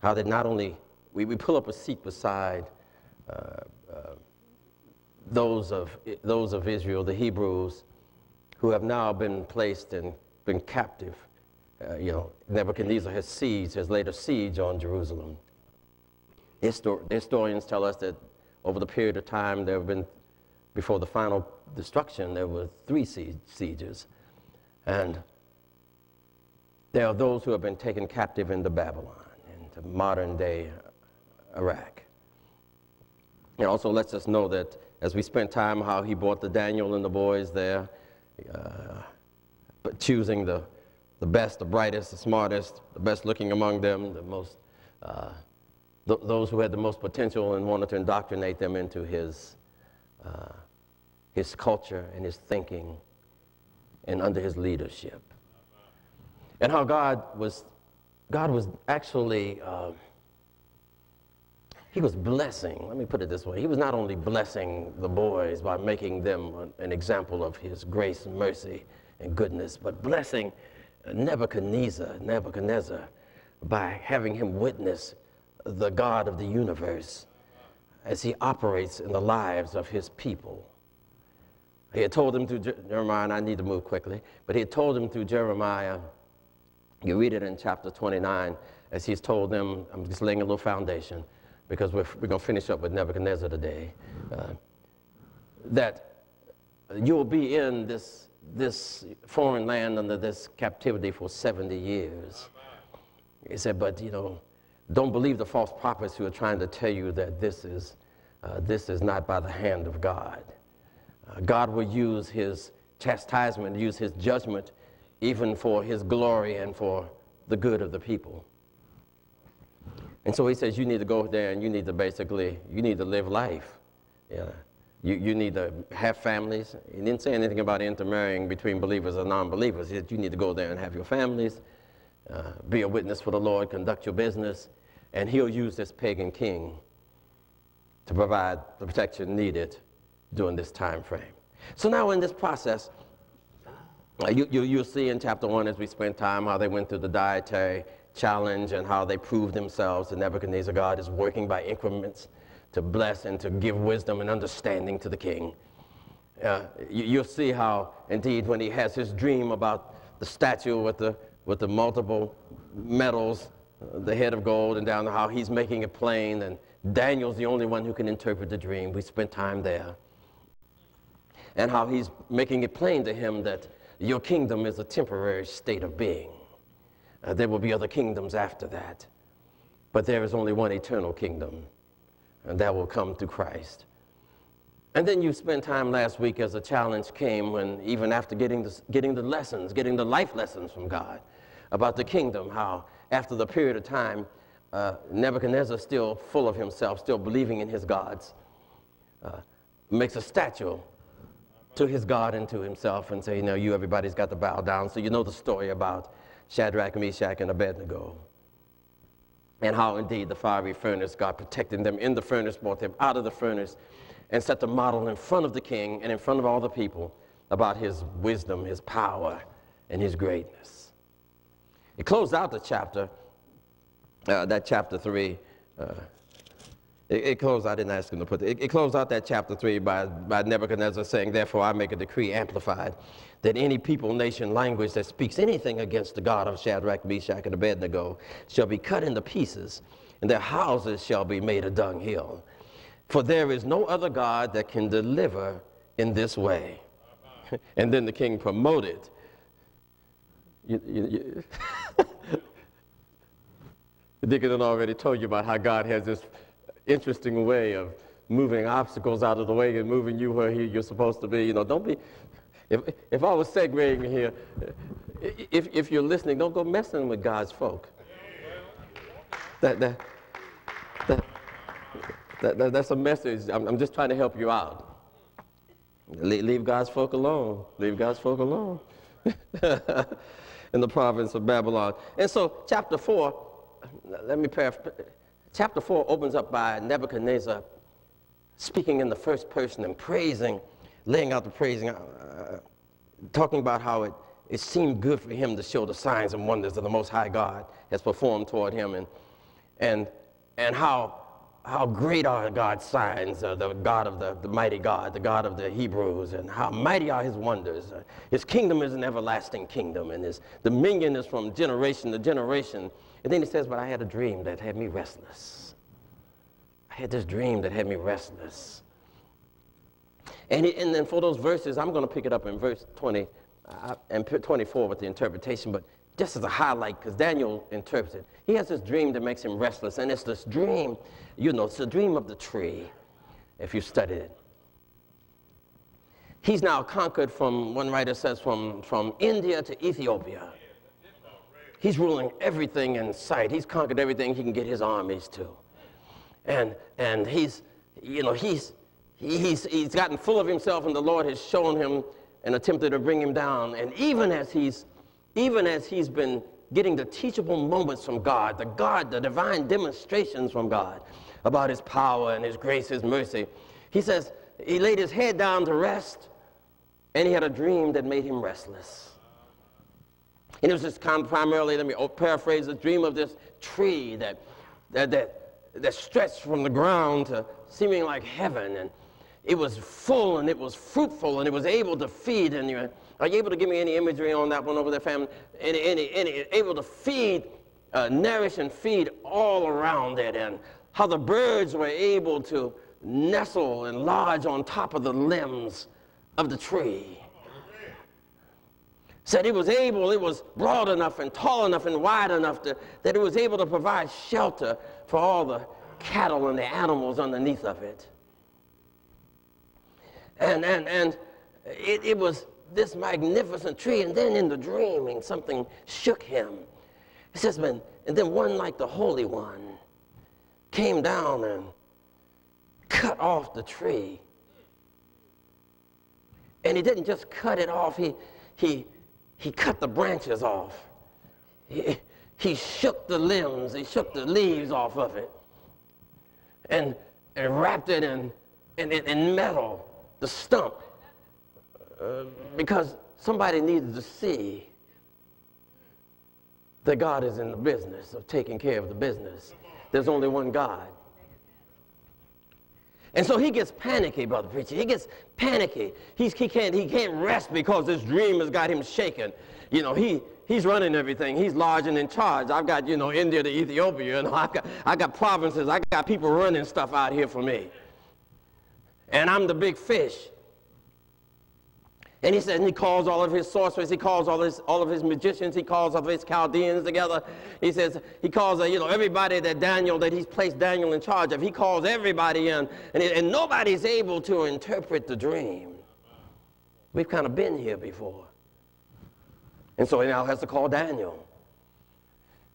C: How that not only we, we pull up a seat beside uh, uh, those, of, those of Israel, the Hebrews, who have now been placed and been captive. Uh, you know, Nebuchadnezzar has siege, has laid a siege on Jerusalem. Histor historians tell us that over the period of time there have been, before the final destruction, there were three sieges. And there are those who have been taken captive into Babylon, into modern day Iraq. It also lets us know that as we spent time, how he brought the Daniel and the boys there, uh, but choosing the, the best, the brightest, the smartest, the best looking among them, the most, uh, th those who had the most potential and wanted to indoctrinate them into his, uh, his culture and his thinking and under his leadership and how God was, God was actually, uh, he was blessing, let me put it this way. He was not only blessing the boys by making them an example of his grace and mercy and goodness, but blessing Nebuchadnezzar, Nebuchadnezzar by having him witness the God of the universe as he operates in the lives of his people. He had told him through Jeremiah, and I need to move quickly, but he had told him through Jeremiah you read it in chapter 29 as he's told them, I'm just laying a little foundation because we're, we're going to finish up with Nebuchadnezzar today, uh, that you will be in this, this foreign land under this captivity for 70 years. He said, but you know, don't believe the false prophets who are trying to tell you that this is, uh, this is not by the hand of God. Uh, God will use his chastisement, use his judgment even for his glory and for the good of the people. And so he says, you need to go there and you need to basically, you need to live life. Yeah. You, you need to have families. He didn't say anything about intermarrying between believers and non-believers. He said you need to go there and have your families, uh, be a witness for the Lord, conduct your business, and he'll use this pagan king to provide the protection needed during this time frame. So now in this process, uh, you, you, you'll see in chapter one as we spend time how they went through the dietary challenge and how they proved themselves. And Nebuchadnezzar, God is working by increments to bless and to give wisdom and understanding to the king. Uh, you, will see how, indeed, when he has his dream about the statue with the, with the multiple metals, the head of gold, and down how he's making it plain. And Daniel's the only one who can interpret the dream. We spent time there. And how he's making it plain to him that your kingdom is a temporary state of being. Uh, there will be other kingdoms after that. But there is only one eternal kingdom, and that will come through Christ. And then you spent time last week as a challenge came when, even after getting the, getting the lessons, getting the life lessons from God about the kingdom, how after the period of time, uh, Nebuchadnezzar, still full of himself, still believing in his gods, uh, makes a statue to his God and to himself and say, you know, you, everybody's got to bow down. So you know the story about Shadrach, Meshach, and Abednego. And how indeed the fiery furnace, God protecting them in the furnace, brought them out of the furnace, and set the model in front of the king and in front of all the people about his wisdom, his power, and his greatness. He closed out the chapter, uh, that chapter 3, uh, It, it closed, I didn't ask him to put it, it closed out that chapter 3 by, by Nebuchadnezzar saying, Therefore I make a decree amplified that any people, nation, language that speaks anything against the God of Shadrach, Meshach, and Abednego shall be cut into pieces, and their houses shall be made a dunghill. For there is no other God that can deliver in this way. and then the king promoted. You, you, you already told you about how God has this interesting way of moving obstacles out of the way and moving you where he, you're supposed to be. You know, don't be, if, if I was segueing here, if, if you're listening, don't go messing with God's folk. That, that, that, that, that that's a message. I'm, I'm, just trying to help you out. Leave God's folk alone. Leave God's folk alone. In the province of Babylon. And so, chapter 4, let me paraphrase. Chapter 4 opens up by Nebuchadnezzar speaking in the first person and praising, laying out the praising, uh, talking about how it, it seemed good for him to show the signs and wonders that the Most High God has performed toward him and, and, and how, how great are God's signs, uh, the God of the, the mighty God, the God of the Hebrews, and how mighty are his wonders. Uh, his kingdom is an everlasting kingdom, and his dominion is from generation to generation. And then he says, But I had a dream that had me restless. I had this dream that had me restless. And, he, and then for those verses, I'm going to pick it up in verse 20 uh, and 24 with the interpretation, but just as a highlight, because Daniel interprets it. He has this dream that makes him restless, and it's this dream, you know, it's the dream of the tree, if you study it. He's now conquered from, one writer says, from, from India to Ethiopia. He's ruling everything in sight. He's conquered everything he can get his armies to. And, and he's, you know, he's, he's, he's gotten full of himself and the Lord has shown him and attempted to bring him down. And even as he's, even as he's been getting the teachable moments from God, the God, the divine demonstrations from God about his power and his grace, his mercy, he says he laid his head down to rest and he had a dream that made him restless. And it was just primarily, let me paraphrase, the dream of this tree that, that, that, that stretched from the ground to seeming like heaven. And it was full and it was fruitful and it was able to feed. And you are you able to give me any imagery on that one over there, family? Any, any, any, able to feed, uh, nourish and feed all around it. And how the birds were able to nestle and lodge on top of the limbs of the tree said it was able, it was broad enough and tall enough and wide enough to, that it was able to provide shelter for all the cattle and the animals underneath of it. And, and, and it, it was this magnificent tree, and then in the dreaming, something shook him. He says, and then one like the Holy One came down and cut off the tree. And he didn't just cut it off, he, he he cut the branches off. He, he shook the limbs, he shook the leaves off of it and, and wrapped it in, in, in metal, the stump, because somebody needs to see that God is in the business of taking care of the business. There's only one God. And so he gets panicky, brother preacher. He gets panicky. He's, he, can't, he can't rest because this dream has got him shaken. You know, he, he's running everything. He's large and in charge. I've got, you know, India to Ethiopia. You know, I've got, I got provinces. I got people running stuff out here for me. And I'm the big fish. And he says, and he calls all of his sorcerers, he calls all, his, all of his magicians, he calls all of his Chaldeans together. He says, he calls, uh, you know, everybody that Daniel, that he's placed Daniel in charge of, he calls everybody in, and, and nobody's able to interpret the dream. We've kind of been here before. And so he now has to call Daniel.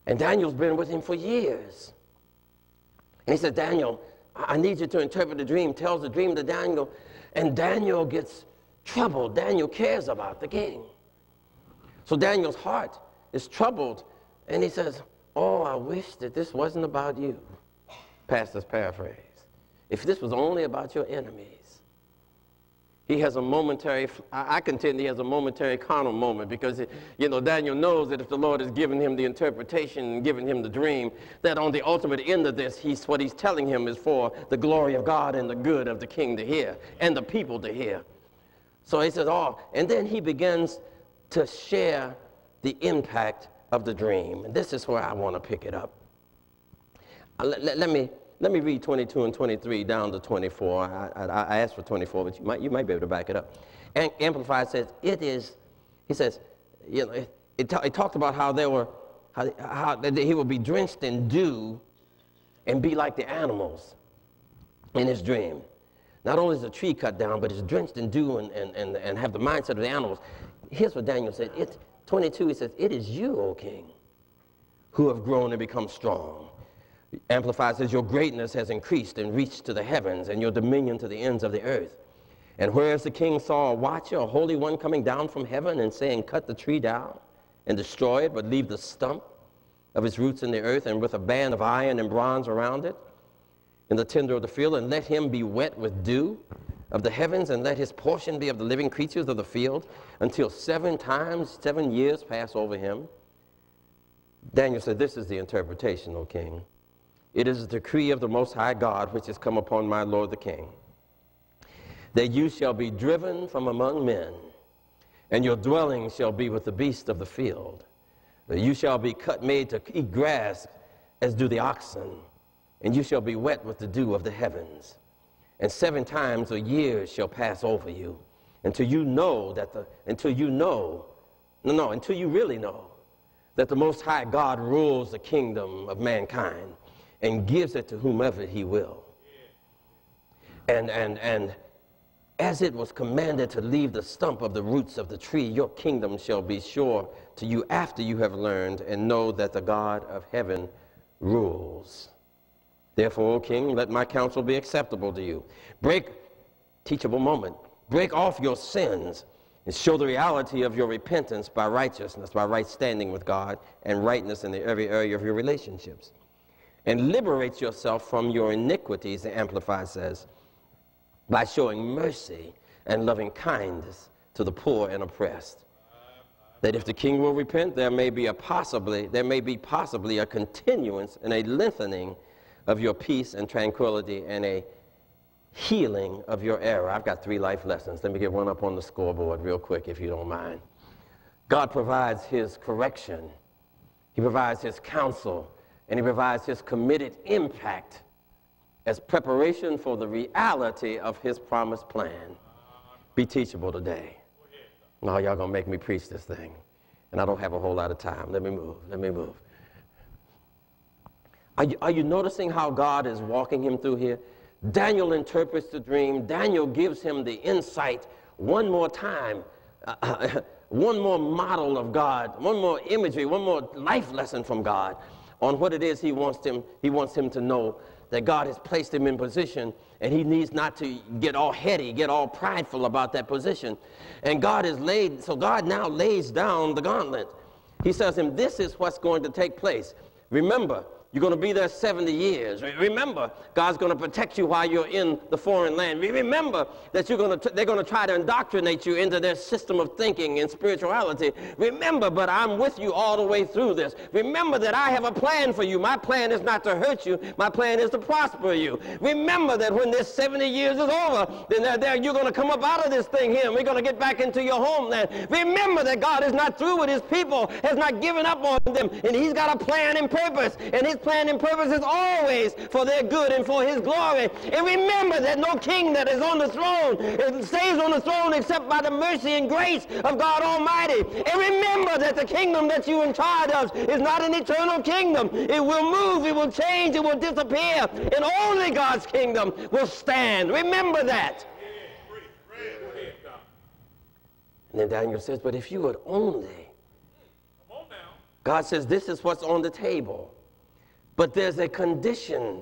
C: And Daniel's been with him for years. And he said, Daniel, I need you to interpret the dream. Tells the dream to Daniel. And Daniel gets troubled. Daniel cares about the king. So Daniel's heart is troubled, and he says, Oh, I wish that this wasn't about you. Pastor's paraphrase. If this was only about your enemies, He has a momentary, I I contend he has a momentary carnal moment because, you know, Daniel knows that if the Lord has given him the interpretation and given him the dream, that on the ultimate end of this, he's, what he's telling him is for the glory of God and the good of the king to hear and the people to hear. So he says, oh, and then he begins to share the impact of the dream. And this is where I want to pick it up. Uh, let, let- let me, let me read 22 and 23 down to 24. I, I, I asked for 24, but you might, you might be able to back it up. And Amplified says, it is, he says, you know, it, it, it talked about how they were, how, how he would be drenched in dew and be like the animals in his dream. Not only is the tree cut down, but it's drenched in dew and, and, and, and have the mindset of the animals. Here's what Daniel said. It, 22, he says, It is you, O king, who have grown and become strong. Amplified says, Your greatness has increased and reached to the heavens, and your dominion to the ends of the earth. And whereas the king saw a watcher, a holy one coming down from heaven and saying, Cut the tree down and destroy it, but leave the stump of its roots in the earth, and with a band of iron and bronze around it, in the tender of the field, and let him be wet with dew of the heavens, and let his portion be of the living creatures of the field, until seven times, seven years pass over him. Daniel said, This is the interpretation, O king. It is the decree of the Most High God which has come upon my Lord the king, that you shall be driven from among men, and your dwelling shall be with the beasts of the field. That you shall be cut made to eat grass as do the oxen, and you shall be wet with the dew of the heavens. And seven times a year shall pass over you, until you know that the, until you know, no, no, until you really know that the Most High God rules the kingdom of mankind and gives it to whomever he will. And, and, and as it was commanded to leave the stump of the roots of the tree, your kingdom shall be sure to you after you have learned and know that the God of heaven rules. Therefore, O king, let my counsel be acceptable to you. Break, teachable moment, break off your sins and show the reality of your repentance by righteousness, by right standing with God, and rightness in every area of your relationships. And liberate yourself from your iniquities, the Amplified says, by showing mercy and loving kindness to the poor and oppressed. That if the king will repent, there may be a possibly, there may be possibly a continuance and a lengthening of your peace and tranquility and a healing of your error. I've got three life lessons. Let me get one up on the scoreboard real quick, if you don't mind. God provides his correction, he provides his counsel, and he provides his committed impact as preparation for the reality of his promised plan. Be teachable today. Now, y'all gonna make me preach this thing, and I don't have a whole lot of time. Let me move. Let me move. Are you, are you noticing how God is walking him through here? Daniel interprets the dream. Daniel gives him the insight one more time, uh, one more model of God, one more imagery, one more life lesson from God on what it is he wants him, he wants him to know that God has placed him in position and he needs not to get all heady, get all prideful about that position. And God has laid, so God now lays down the gauntlet. He says him, This is what's going to take place. Remember, you're going to be there 70 years. Remember, God's going to protect you while you're in the foreign land. Remember that you're going to they're going to try to indoctrinate you into their system of thinking and spirituality. Remember, but I'm with you all the way through this. Remember that I have a plan for you. My plan is not to hurt you. My plan is to prosper you. Remember that when this 70 years is over, then there, you're going to come up out of this thing here. and We're going to get back into your homeland. Remember that God is not through with his people, has not given up on them, and he's got a plan and purpose. And his plan and purpose is always for their good and for his glory. And remember that no king that is on the throne uh, stays on the throne except by the mercy and grace of God Almighty. And remember that the kingdom that you're in charge of is not an eternal kingdom. It will move, it will change, it will disappear. And only God's kingdom will stand. Remember that. And then Daniel says, but if you would only. God says, this is what's on the table. But there's a condition,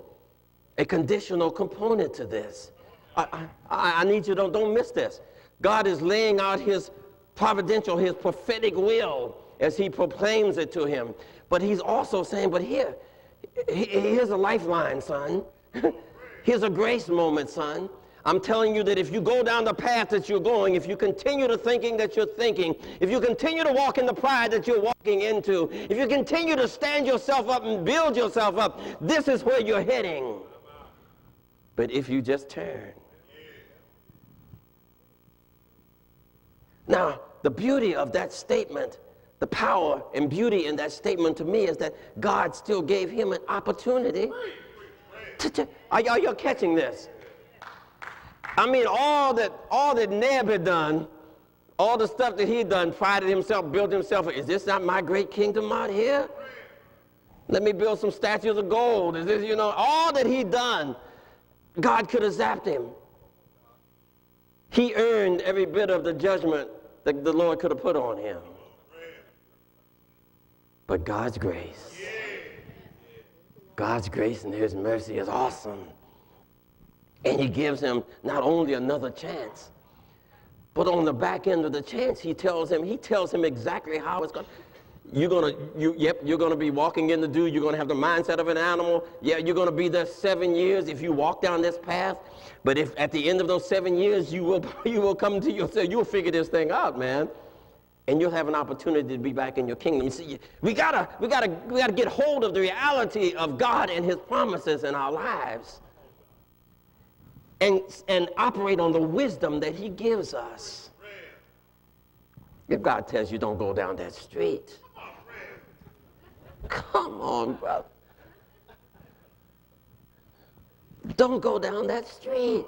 C: a conditional component to this. I, I, I need you, don't, don't miss this. God is laying out his providential, his prophetic will as he proclaims it to him. But he's also saying, but here, here's a lifeline, son. here's a grace moment, son. I'm telling you that if you go down the path that you're going, if you continue to thinking that you're thinking, if you continue to walk in the pride that you're walking into, if you continue to stand yourself up and build yourself up, this is where you're heading. But if you just turn. Now, the beauty of that statement, the power and beauty in that statement to me is that God still gave him an opportunity. To, to, are, y'all, you catching this? I mean, all that, all that Neb had done, all the stuff that he'd done, prided himself, built himself, is this not my great kingdom out here? Let me build some statues of gold. Is this, you know, all that he'd done, God could have zapped him. He earned every bit of the judgment that the Lord could have put on him. But God's grace, God's grace and His mercy is awesome. And he gives him not only another chance, but on the back end of the chance, he tells him, he tells him exactly how it's going. You're gonna, you, yep, you're gonna be walking in the dew. You're gonna have the mindset of an animal. Yeah, you're gonna be there seven years if you walk down this path. But if at the end of those seven years, you will, you will come to yourself. You'll figure this thing out, man, and you'll have an opportunity to be back in your kingdom. See, we gotta, we gotta, we gotta get hold of the reality of God and His promises in our lives and, and operate on the wisdom that he gives us. If God tells you don't go down that street, come on, brother. Don't go down that street.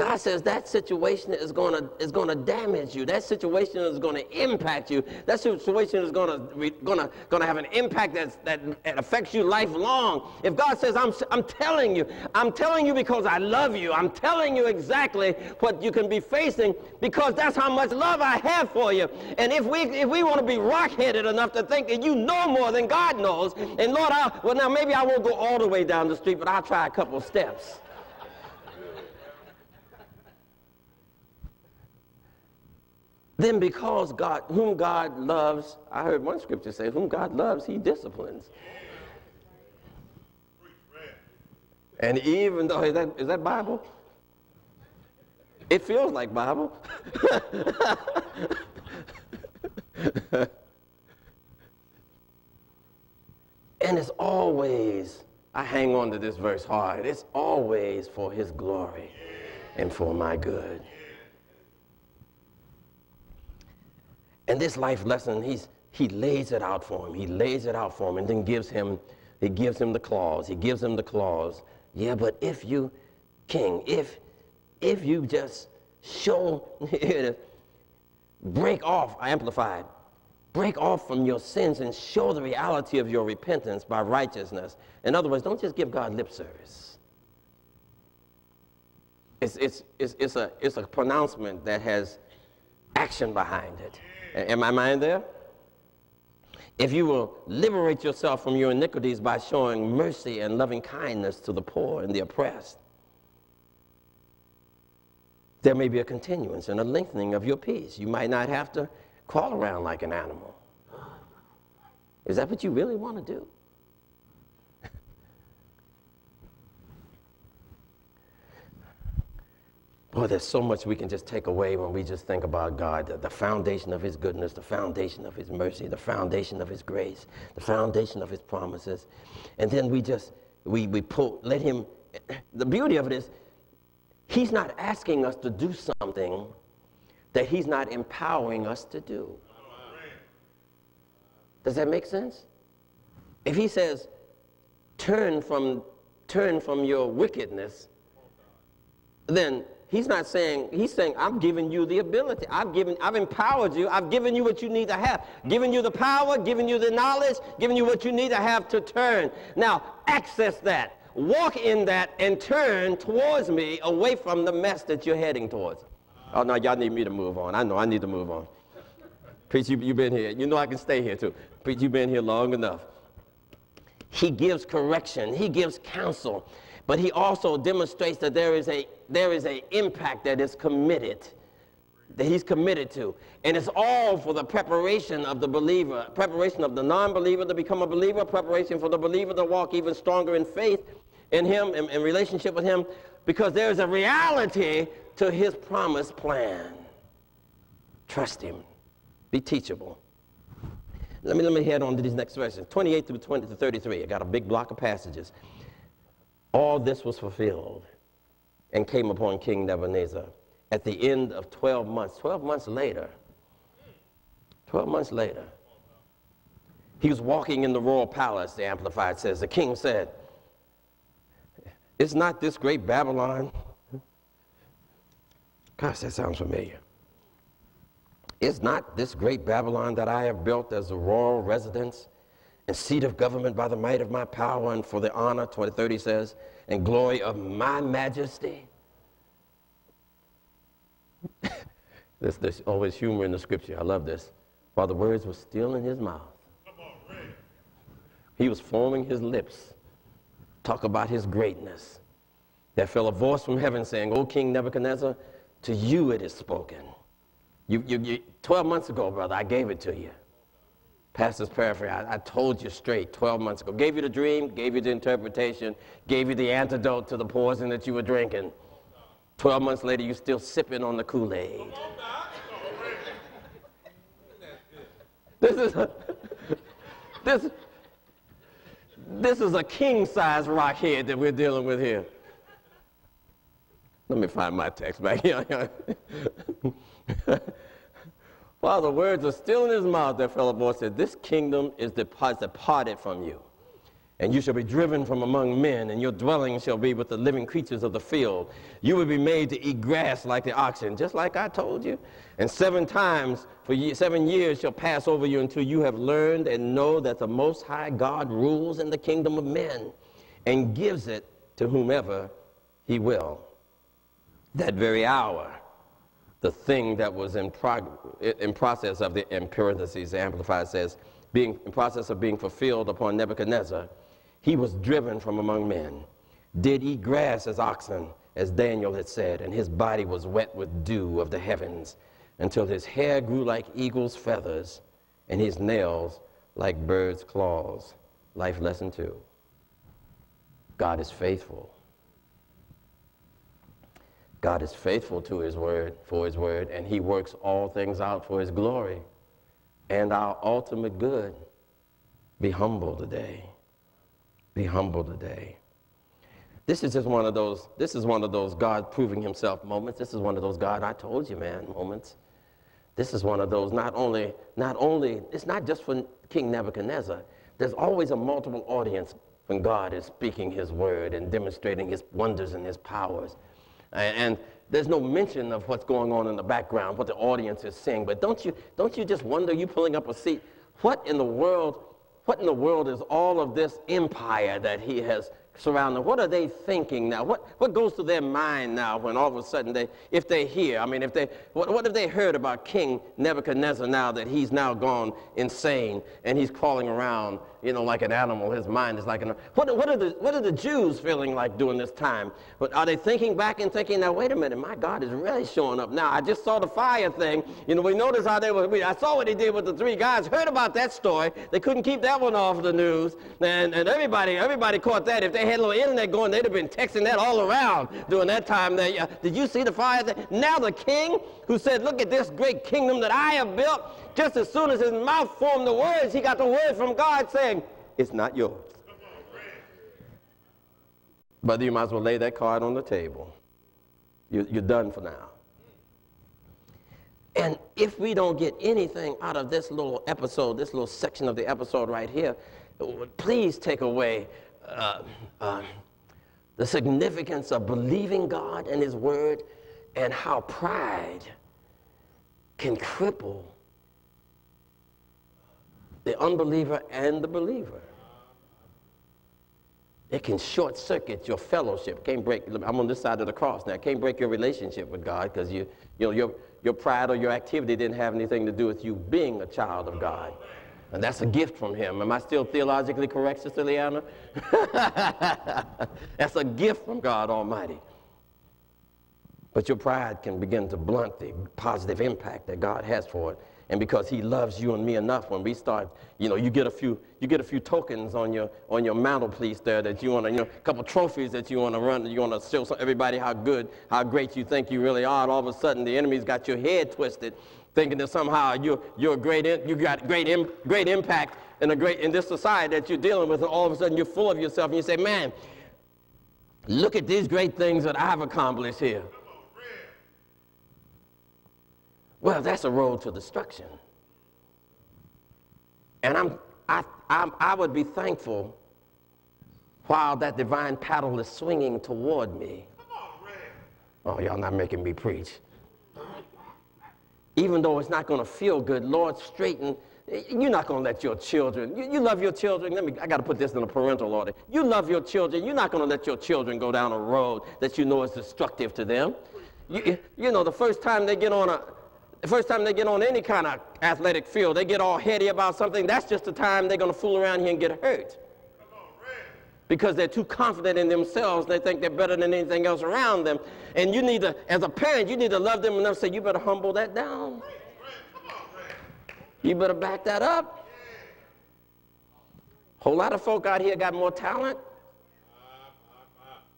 C: God says that situation is going to is going to damage you. That situation is going to impact you. That situation is going to going to going to have an impact that's, that that affects you lifelong. If God says I'm I'm telling you, I'm telling you because I love you. I'm telling you exactly what you can be facing because that's how much love I have for you. And if we if we want to be rock-headed enough to think that you know more than God knows, and Lord, I well now maybe I won't go all the way down the street, but I'll try a couple steps. Then because God, whom God loves, I heard one scripture say, whom God loves, he disciplines. And even though, is that, is that Bible? It feels like Bible. and it's always, I hang on to this verse hard, it's always for his glory and for my good. And this life lesson, he's, he lays it out for him. He lays it out for him and then gives him, he gives him the clause. He gives him the clause. Yeah, but if you, king, if, if you just show, break off, I amplified, break off from your sins and show the reality of your repentance by righteousness. In other words, don't just give God lip service. It's, it's, it's, it's, a, it's a pronouncement that has action behind it. Am I mind there? If you will liberate yourself from your iniquities by showing mercy and loving kindness to the poor and the oppressed, there may be a continuance and a lengthening of your peace. You might not have to crawl around like an animal. Is that what you really want to do? Boy, there's so much we can just take away when we just think about God. The, the, foundation of His goodness, the foundation of His mercy, the foundation of His grace, the foundation of His promises. And then we just, we, we pull, let Him, the beauty of it is, He's not asking us to do something that He's not empowering us to do. Does that make sense? If He says, turn from, turn from your wickedness, then He's not saying, he's saying, I'm giving you the ability. I've given, I've empowered you. I've given you what you need to have. Given you the power, given you the knowledge, given you what you need to have to turn. Now, access that. Walk in that and turn towards me away from the mess that you're heading towards. Oh, no, y'all need me to move on. I know I need to move on. Preach, you, you've been here. You know I can stay here too. Preach, you've been here long enough. He gives correction. He gives counsel. But he also demonstrates that there is a there is a impact that is committed, that he's committed to. And it's all for the preparation of the believer, preparation of the non-believer to become a believer, preparation for the believer to walk even stronger in faith, in him, in, in relationship with him, because there's a reality to his promised plan. Trust him. Be teachable. Let me, let me head on to these next verses 28 through 20 to 33. I got a big block of passages. All this was fulfilled and came upon King Nebuchadnezzar at the end of 12 months. 12 months later, 12 months later, he was walking in the royal palace, the Amplified says. The king said, Is not this great Babylon? Gosh, that sounds familiar. Is not this great Babylon that I have built as a royal residence and seat of government by the might of my power and for the honor, 2030 says, and glory of my majesty? there's, there's always humor in the scripture. I love this. While the words were still in his mouth, he was forming his lips. Talk about his greatness. There fell a voice from heaven saying, O King Nebuchadnezzar, to you it is spoken. You, you, you, 12 months ago, brother, I gave it to you. Pastor's paraphrase, I, I told you straight 12 months ago. Gave you the dream, gave you the interpretation, gave you the antidote to the poison that you were drinking. 12 months later, you're still sipping on the Kool Aid. This is a, this, this is a king size rockhead that we're dealing with here. Let me find my text back here. While the words are still in his mouth, that fellow boy said, This kingdom is departed from you and you shall be driven from among men, and your dwelling shall be with the living creatures of the field. You will be made to eat grass like the oxen, just like I told you. And seven times for ye- seven years shall pass over you until you have learned and know that the Most High God rules in the kingdom of men and gives it to whomever he will. That very hour, the thing that was in, prog- in process of the, in parentheses, Amplified says, being in process of being fulfilled upon Nebuchadnezzar, he was driven from among men, did eat grass as oxen, as Daniel had said, and his body was wet with dew of the heavens, until his hair grew like eagle's feathers, and his nails like bird's claws. Life lesson two God is faithful. God is faithful to his word, for his word, and he works all things out for his glory and our ultimate good. Be humble today. Be humble today. This is just one of those, this is one of those God proving himself moments. This is one of those God, I told you, man, moments. This is one of those not only, not only, it's not just for King Nebuchadnezzar. There's always a multiple audience when God is speaking his word and demonstrating his wonders and his powers. And, there's no mention of what's going on in the background, what the audience is seeing. But don't you, don't you just wonder, you pulling up a seat, what in the world what in the world is all of this empire that he has surrounding What are they thinking now? What, what goes through their mind now when all of a sudden they, if they hear, I mean, if they, what, what have they heard about King Nebuchadnezzar now that he's now gone insane and he's crawling around you know, like an animal. His mind is like an. What, what, are the, what are the Jews feeling like during this time? But are they thinking back and thinking, now, wait a minute, my God is really showing up now. I just saw the fire thing. You know, we noticed how they were. We, I saw what he did with the three guys. Heard about that story. They couldn't keep that one off the news. And, and everybody, everybody caught that. If they had a little internet going, they'd have been texting that all around during that time. They, uh, did you see the fire thing? Now the king who said, look at this great kingdom that I have built, just as soon as his mouth formed the words, he got the word from God saying, It's not yours. Brother, you might as well lay that card on the table. You, you're done for now. And if we don't get anything out of this little episode, this little section of the episode right here, please take away uh, uh, the significance of believing God and His Word and how pride can cripple the unbeliever and the believer. It can short circuit your fellowship. Can't break. I'm on this side of the cross now. Can't break your relationship with God because you, you know, your, your pride or your activity didn't have anything to do with you being a child of God. And that's a gift from Him. Am I still theologically correct, Sister Leanna? that's a gift from God Almighty. But your pride can begin to blunt the positive impact that God has for it and because he loves you and me enough when we start you know you get a few you get a few tokens on your on your mantelpiece there that you want to you know a couple trophies that you want to run you want to show everybody how good how great you think you really are. And all of a sudden the enemy's got your head twisted thinking that somehow you're you're great you got great Im, great impact in a great in this society that you're dealing with. And all of a sudden you're full of yourself and you say man look at these great things that I've accomplished here well, that's a road to destruction. And I'm, I, I'm, I would be thankful while that divine paddle is swinging toward me. Oh, y'all not making me preach. Even though it's not going to feel good, Lord, straighten. You're not going to let your children, you, you, love your children. Let me, I got to put this in a parental order. You love your children. You're not going to let your children go down a road that you know is destructive to them. You, you know, the first time they get on a, the first time they get on any kind of athletic field, they get all heady about something, that's just the time they're going to fool around here and get hurt. Because they're too confident in themselves, they think they're better than anything else around them. And you need to, as a parent, you need to love them enough to say, you better humble that down. You better back that up. Whole lot of folk out here got more talent.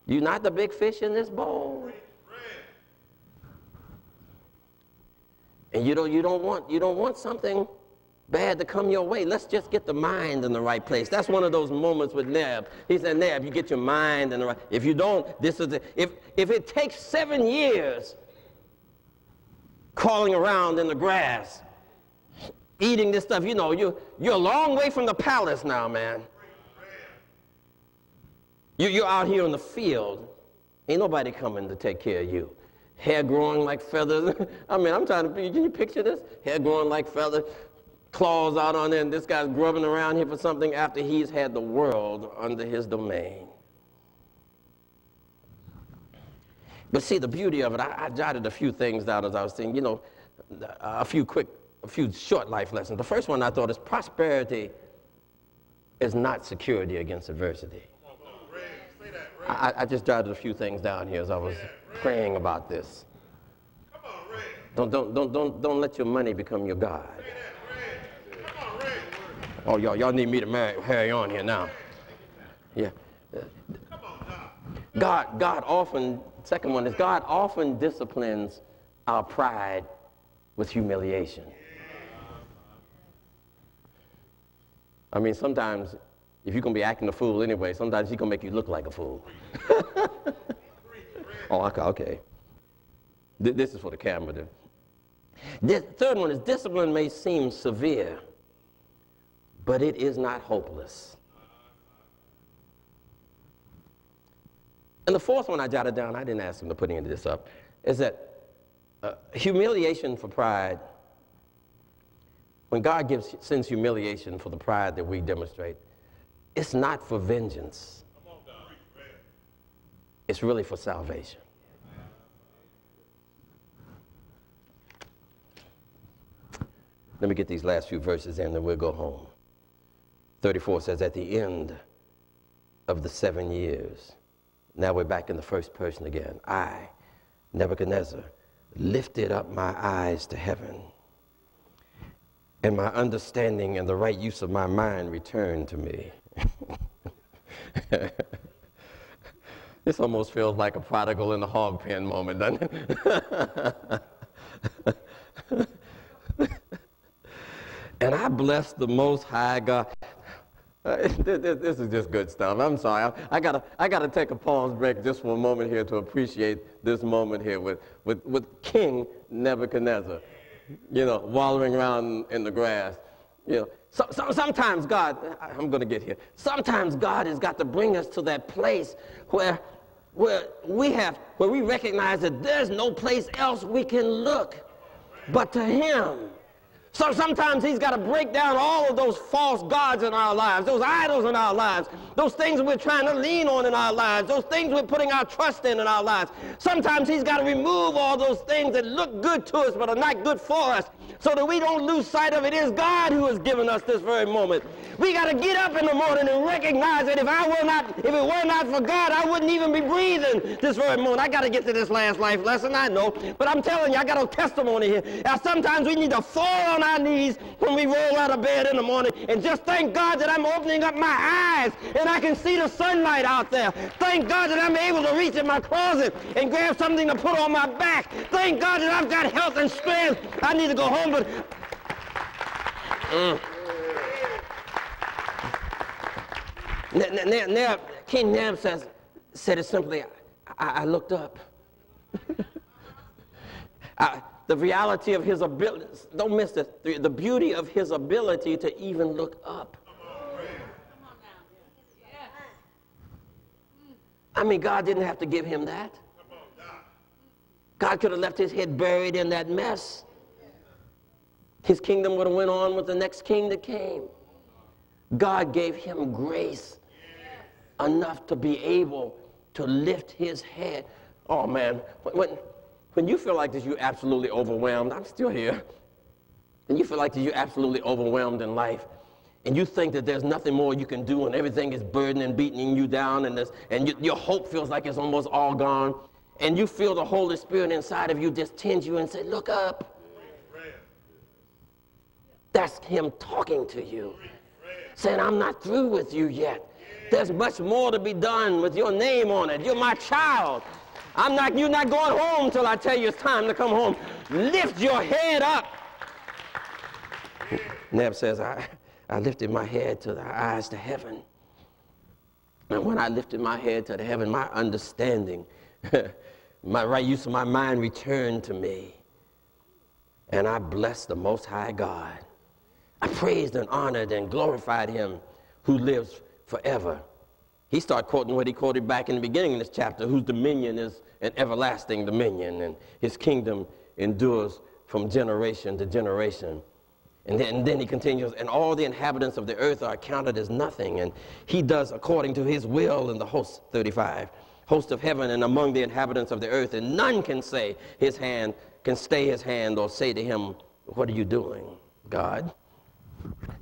C: You're not the big fish in this bowl. And you don't, you don't want, you don't want something bad to come your way. Let's just get the mind in the right place. That's one of those moments with Neb. He said, Neb, you get your mind in the right. If you don't, this is the, if if it takes seven years crawling around in the grass, eating this stuff, you know, you you're a long way from the palace now, man. You, you're out here in the field. Ain't nobody coming to take care of you hair growing like feathers. I mean, I'm trying to, can you picture this? Hair growing like feathers, claws out on there, and this guy's grubbing around here for something after he's had the world under his domain. But see, the beauty of it, I, I jotted a few things down as I was saying, you know, a few quick, a few short life lessons. The first one I thought is prosperity is not security against adversity. I, I just jotted a few things down here as I was praying about this. Don't, don't, don't, don't, don't let your money become your God. Oh, y'all, y'all need me to marry, carry on here now. Yeah. God, God often, second one is God often disciplines our pride with humiliation. I mean, sometimes if you're going to be acting a fool anyway, sometimes he's going to make you look like a fool. Oh, okay. This is for the camera. Then. This third one is discipline may seem severe, but it is not hopeless. And the fourth one I jotted down, I didn't ask him to put any of this up, is that uh, humiliation for pride, when God gives, sends humiliation for the pride that we demonstrate, it's not for vengeance. It's really for salvation. Let me get these last few verses in, and we'll go home. 34 says, At the end of the seven years, now we're back in the first person again. I, Nebuchadnezzar, lifted up my eyes to heaven, and my understanding and the right use of my mind returned to me. this almost feels like a prodigal in the hog pen moment, doesn't it? And I bless the Most High God. Uh, this, is just good stuff. I'm sorry. I, I, gotta, I gotta take a pause break just for a moment here to appreciate this moment here with, with, with King Nebuchadnezzar, you know, wallowing around in the grass. You know, so, so, sometimes God, I'm gonna get here. Sometimes God has got to bring us to that place where, where we have, where we recognize that there's no place else we can look but to Him. So sometimes he's got to break down all of those false gods in our lives, those idols in our lives, those things we're trying to lean on in our lives, those things we're putting our trust in in our lives. Sometimes he's got to remove all those things that look good to us but are not good for us so that we don't lose sight of it is God who has given us this very moment. We got to get up in the morning and recognize that if I were not, if it were not for God, I wouldn't even be breathing this very moment. I got to get to this last life lesson, I know, but I'm telling you, I got a testimony here. Now, sometimes we need to fall on on our knees when we roll out of bed in the morning and just thank God that I'm opening up my eyes and I can see the sunlight out there. Thank God that I'm able to reach in my closet and grab something to put on my back. Thank God that I've got health and strength. I need to go home, but. Mm. Now, now, now, King Nab says, said it simply, I, I looked up. I, the reality of his ability, don't miss this, the, the beauty of his ability to even look up. I mean, God didn't have to give him that. God could have left his head buried in that mess. His kingdom would have went on with the next king that came. God gave him grace enough to be able to lift his head. Oh man, when, when you feel like that you're absolutely overwhelmed, I'm still here, and you feel like that you're absolutely overwhelmed in life, and you think that there's nothing more you can do and everything is burdening and beating you down and, this, and you, your hope feels like it's almost all gone, and you feel the Holy Spirit inside of you just tinge you and say, look up. That's him talking to you, saying, I'm not through with you yet. There's much more to be done with your name on it. You're my child. I'm not, you're not going home till I tell you it's time to come home. Lift your head up. Neb says, I, I lifted my head to the eyes to heaven. And when I lifted my head to the heaven, my understanding, my right use of my mind returned to me. And I blessed the Most High God. I praised and honored and glorified him who lives forever. He started quoting what he quoted back in the beginning of this chapter, whose dominion is an everlasting dominion, and his kingdom endures from generation to generation. And then, and then, he continues, and all the inhabitants of the earth are counted as nothing, and he does according to his will in the host, 35, host of heaven and among the inhabitants of the earth, and none can say his hand, can stay his hand or say to him, What are you doing, God?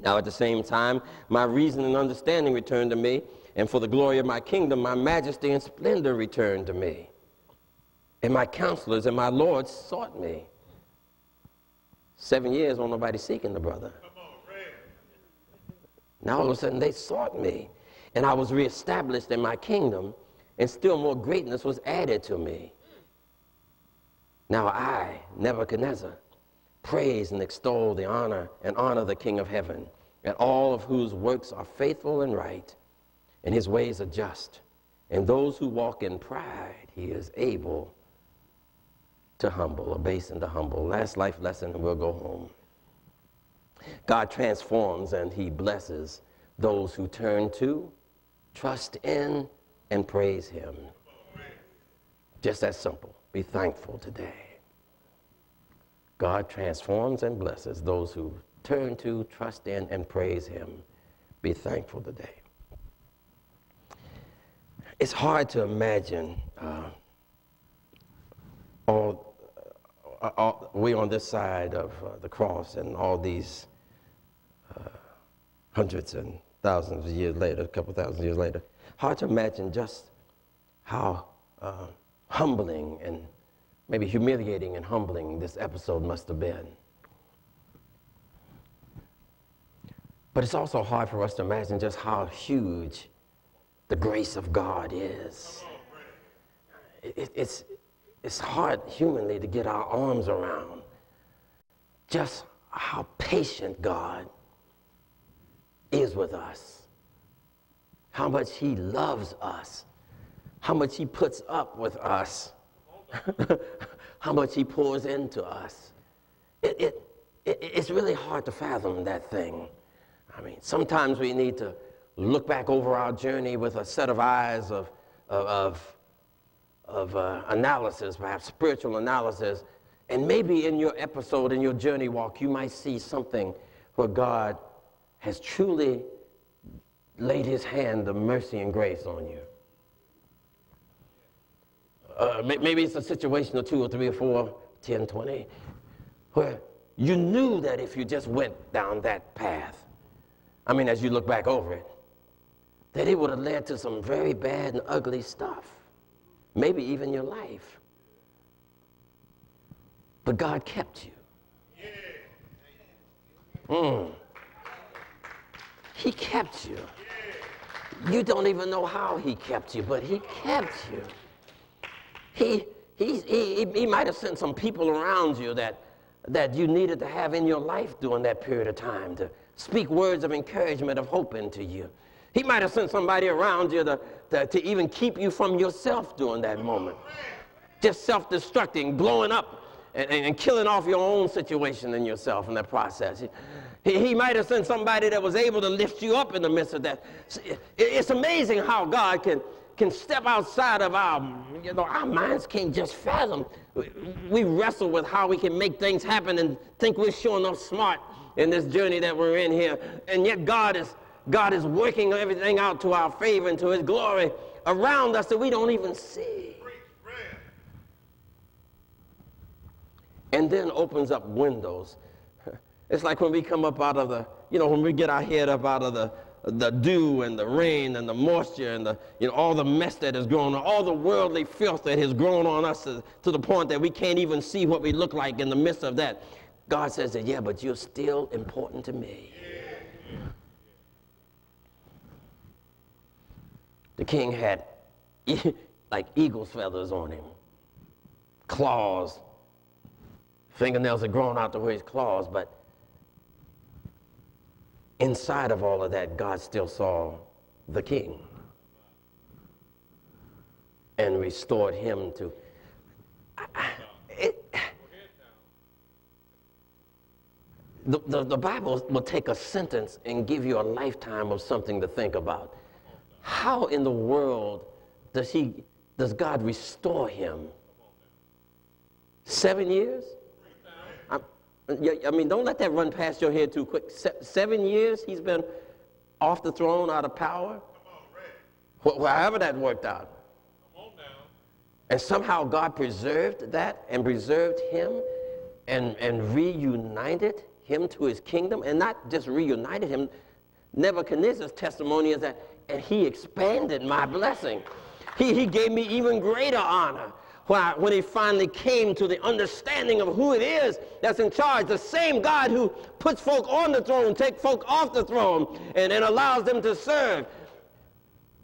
C: Now, at the same time, my reason and understanding returned to me, and for the glory of my kingdom, my majesty and splendor returned to me. And my counselors and my lords sought me. Seven years, on nobody seeking the brother. Now all of a sudden they sought me, and I was reestablished in my kingdom, and still more greatness was added to me. Now I, Nebuchadnezzar, praise and extol the honor and honor the King of heaven, and all of whose works are faithful and right, and his ways are just. And those who walk in pride, he is able to humble, abase and to humble. Last life lesson, and we'll go home. God transforms and he blesses those who turn to, trust in, and praise him. Just that simple. Be thankful today. God transforms and blesses those who turn to, trust in, and praise Him. Be thankful today. It's hard to imagine uh, all, uh, all, we on this side of uh, the cross and all these uh, hundreds and thousands of years later, a couple thousand years later. Hard to imagine just how uh, humbling and maybe humiliating and humbling this episode must have been. But it's also hard for us to imagine just how huge the grace of God is. It, it's, it's hard humanly to get our arms around just how patient God is with us, how much He loves us, how much He puts up with us how much he pours into us. It, it, it, it's really hard to fathom that thing. I mean, sometimes we need to look back over our journey with a set of eyes of, of, of, of uh, analysis, perhaps spiritual analysis. And maybe in your episode, in your journey walk, you might see something where God has truly laid his hand of mercy and grace on you. Uh, maybe it's a situation of two or three or four, 10, 20, where you knew that if you just went down that path, I mean, as you look back over it, that it would have led to some very bad and ugly stuff, maybe even your life. But God kept you. Mm. He kept you. You don't even know how he kept you, but he kept you. He, he, he, he might have sent some people around you that, that you needed to have in your life during that period of time to speak words of encouragement, of hope into you. He might have sent somebody around you to, to, to even keep you from yourself during that moment. Just self destructing, blowing up, and, and, and, killing off your own situation and yourself in that process. He, he might have sent somebody that was able to lift you up in the midst of that. It's amazing how God can, can step outside of our, you know, our minds can't just fathom. We wrestle with how we can make things happen and think we're sure enough smart in this journey that we're in here. And yet God is God is working everything out to our favor and to his glory around us that we don't even see. And then opens up windows. It's like when we come up out of the, you know, when we get our head up out of the, the dew and the rain and the moisture and the, you know, all the mess that has grown all the worldly filth that has grown on us to, to the point that we can't even see what we look like in the midst of that. God says that, yeah, but you're still important to me. The king had like eagle's feathers on him, claws. Fingernails had grown out to where his claws, but inside of all of that, God still saw the king and restored him to. The, the, the Bible will take a sentence and give you a lifetime of something to think about. How in the world does he does God restore him? Seven years? I, I mean, don't let that run past your head too quick. Se seven years he's been off the throne, out of power. However that worked out. And somehow God preserved that and preserved him and, and reunited him to his kingdom. And not just reunited him. Nebuchadnezzar's testimony is that and he expanded my blessing. He, he gave me even greater honor when, when he finally came to the understanding of who it is that's in charge. The same God who puts folk on the throne, take folk off the throne, and, and allows them to serve.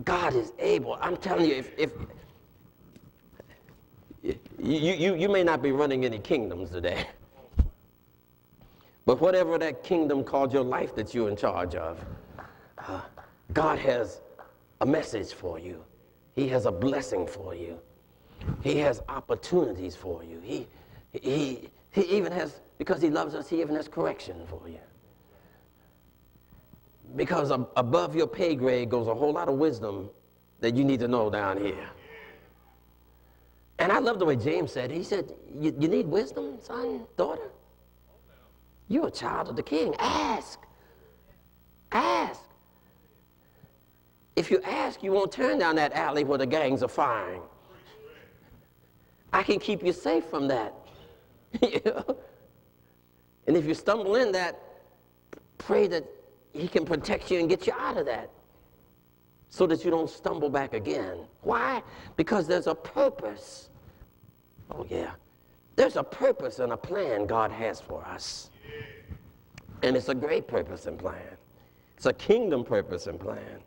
C: God is able. I'm telling you, if, if you, you, you may not be running any kingdoms today, but whatever that kingdom called your life that you're in charge of, uh, God has a message for you. He has a blessing for you. He has opportunities for you. He, he, he even has, because he loves us, he even has correction for you. Because above your pay grade goes a whole lot of wisdom that you need to know down here. And I love the way James said, he said, you, you need wisdom, son, daughter? You're a child of the king. Ask. Ask. If you ask, you won't turn down that alley where the gangs are firing. I can keep you safe from that. And if you stumble in that, pray that he can protect you and get you out of that so that you don't stumble back again. Why? Because there's a purpose. Oh, yeah. There's a purpose and a plan God has for us. And it's a great purpose and plan. It's a kingdom purpose and plan.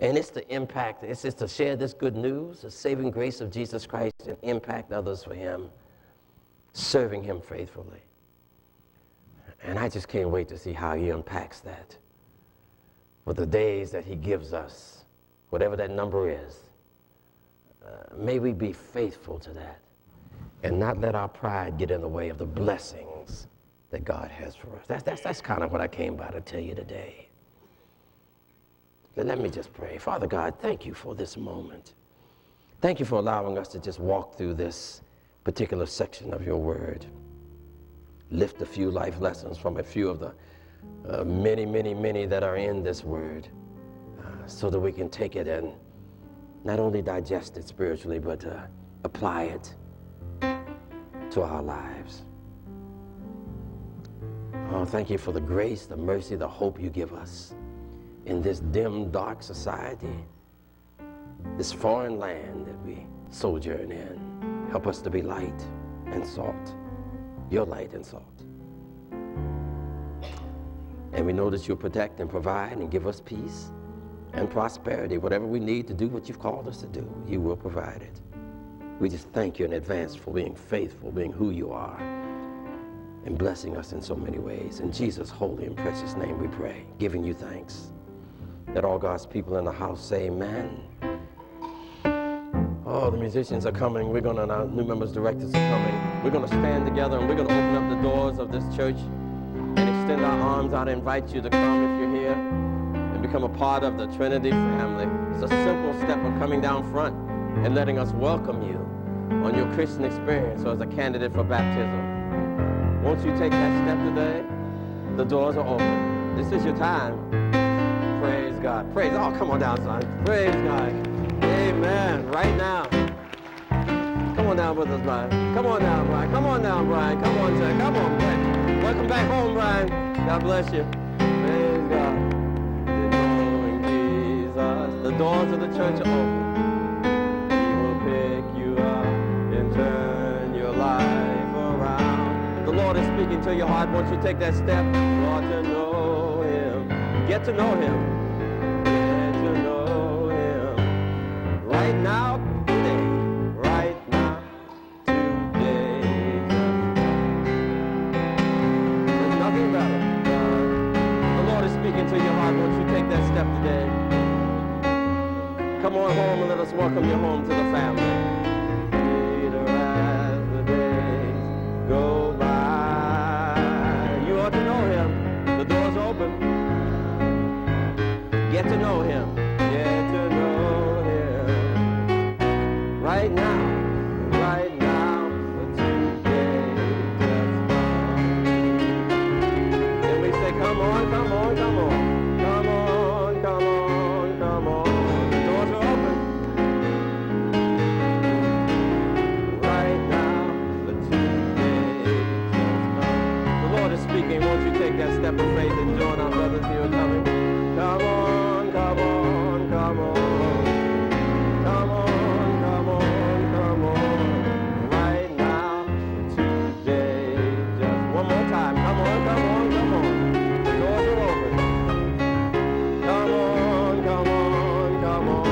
C: And it's the impact, it's just to share this good news, the saving grace of Jesus Christ, and impact others for Him, serving Him faithfully. And I just can't wait to see how He unpacks that. For the days that He gives us, whatever that number is, uh, may we be faithful to that and not let our pride get in the way of the blessings that God has for us. That's, that's, that's kind of what I came by to tell you today. Let me just pray. Father God, thank you for this moment. Thank you for allowing us to just walk through this particular section of your word. Lift a few life lessons from a few of the uh, many, many, many that are in this word uh, so that we can take it and not only digest it spiritually, but uh, apply it to our lives. Oh, thank you for the grace, the mercy, the hope you give us in this dim, dark society, this foreign land that we sojourn in. Help us to be light and salt, your light and salt. And we know that you'll protect and provide and give us peace and prosperity. Whatever we need to do what you've called us to do, you will provide it. We just thank you in advance for being faithful, being who you are, and blessing us in so many ways. In Jesus' holy and precious name we pray, giving you thanks. That all God's people in the house say amen. Oh, the musicians are coming. We're going to, our new members, directors are coming. We're going to stand together and we're going to open up the doors of this church and extend our arms out. I invite you to come if you're here and become a part of the Trinity family. It's a simple step of coming down front and letting us welcome you on your Christian experience or as a candidate for baptism. Won't you take that step today? The doors are open. This is your time. Praise God. Praise. Oh, come on down, son. Praise God. Amen. Right now. Come on down with us, Brian. Come on down, Brian. Come on down, Brian. Come on, sir. Come on, Brian. Welcome back home, Brian. God bless you. Praise God. Knowing Jesus. The doors of the church are open. He will pick you up and turn your life around. The Lord is speaking to your heart. Won't you take that step? Lord, to know Him. Get to know Him. Right now, today. Right now, today. There's nothing better. Uh, the Lord is speaking to your heart. Won't you take that step today? Come on home and let us welcome you home to the family. Speaking. Won't you take that step of faith and join our brothers who are coming? Come on, come on, come on. Come on, come on, come on. Right now, today, just one more time. Come on, come on, come on. Come on, come on, come on.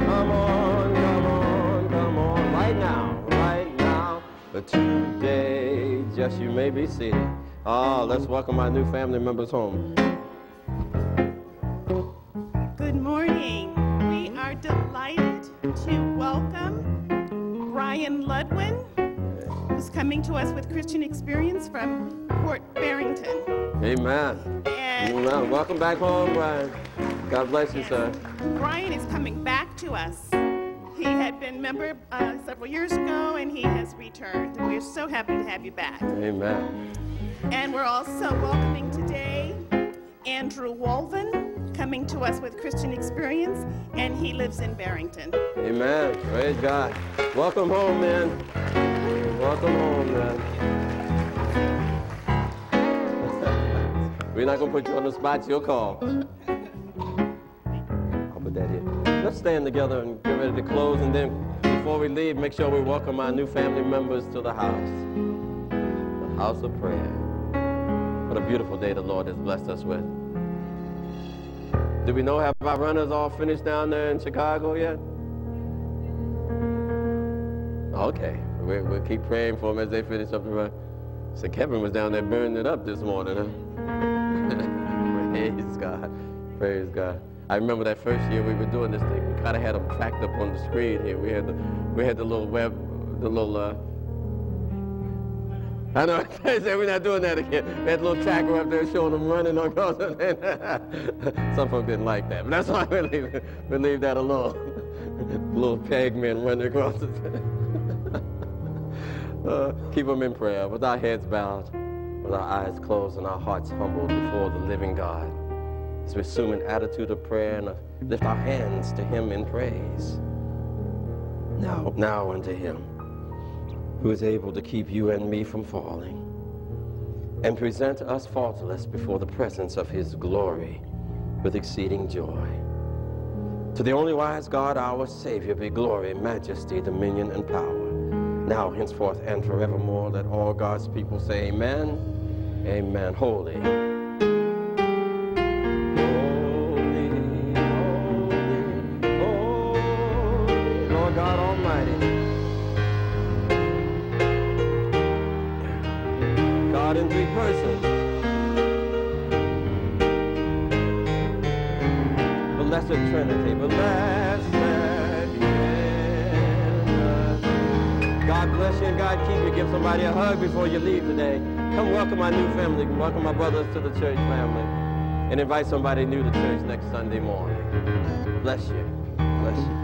C: Come on, come on, come on. Right now, right now, today, just you may be seated. Ah, let's welcome our new family members home.
B: Good morning. We are delighted to welcome Brian Ludwin, who's coming to us with Christian Experience from Port Barrington.
C: Amen.
B: And
C: Amen. Welcome back home, Brian. God bless you, sir.
B: Brian is coming back to us. He had been member uh, several years ago, and he has returned. We're so happy to have you back.
C: Amen.
B: And we're also welcoming today Andrew Wolven, coming to us with Christian Experience, and he lives in Barrington.
C: Amen. Praise God. Welcome home, man. Welcome home, man. We're not going to put you on the spot. You'll call. Let's stand together and get ready to close. And then before we leave, make sure we welcome our new family members to the house. The house of prayer. What a beautiful day the Lord has blessed us with. Do we know have our runners all finished down there in Chicago yet? Okay, we, we'll keep praying for them as they finish up the run. So Kevin was down there burning it up this morning, huh? Praise God. Praise God. I remember that first year we were doing this thing. We kind of had them tracked up on the screen here. We had the, we had the little web, the little, uh, I know, I said we're not doing that again. We had a little tracker up there showing them running across. The. Some folks didn't like that, but that's why we leave, we leave that alone. little peg men running across the uh, Keep them in prayer with our heads bowed, with our eyes closed and our hearts humbled before the living God. As we assume an attitude of prayer and lift our hands to Him in praise. Now, now unto Him who is able to keep you and me from falling and present us faultless before the presence of His glory with exceeding joy. To the only wise God, our Savior, be glory, majesty, dominion, and power, now, henceforth, and forevermore. Let all God's people say, Amen. Amen. Holy somebody a hug before you leave today. Come welcome my new family. Welcome my brothers to the church family. And invite somebody new to church next Sunday morning. Bless you. Bless you.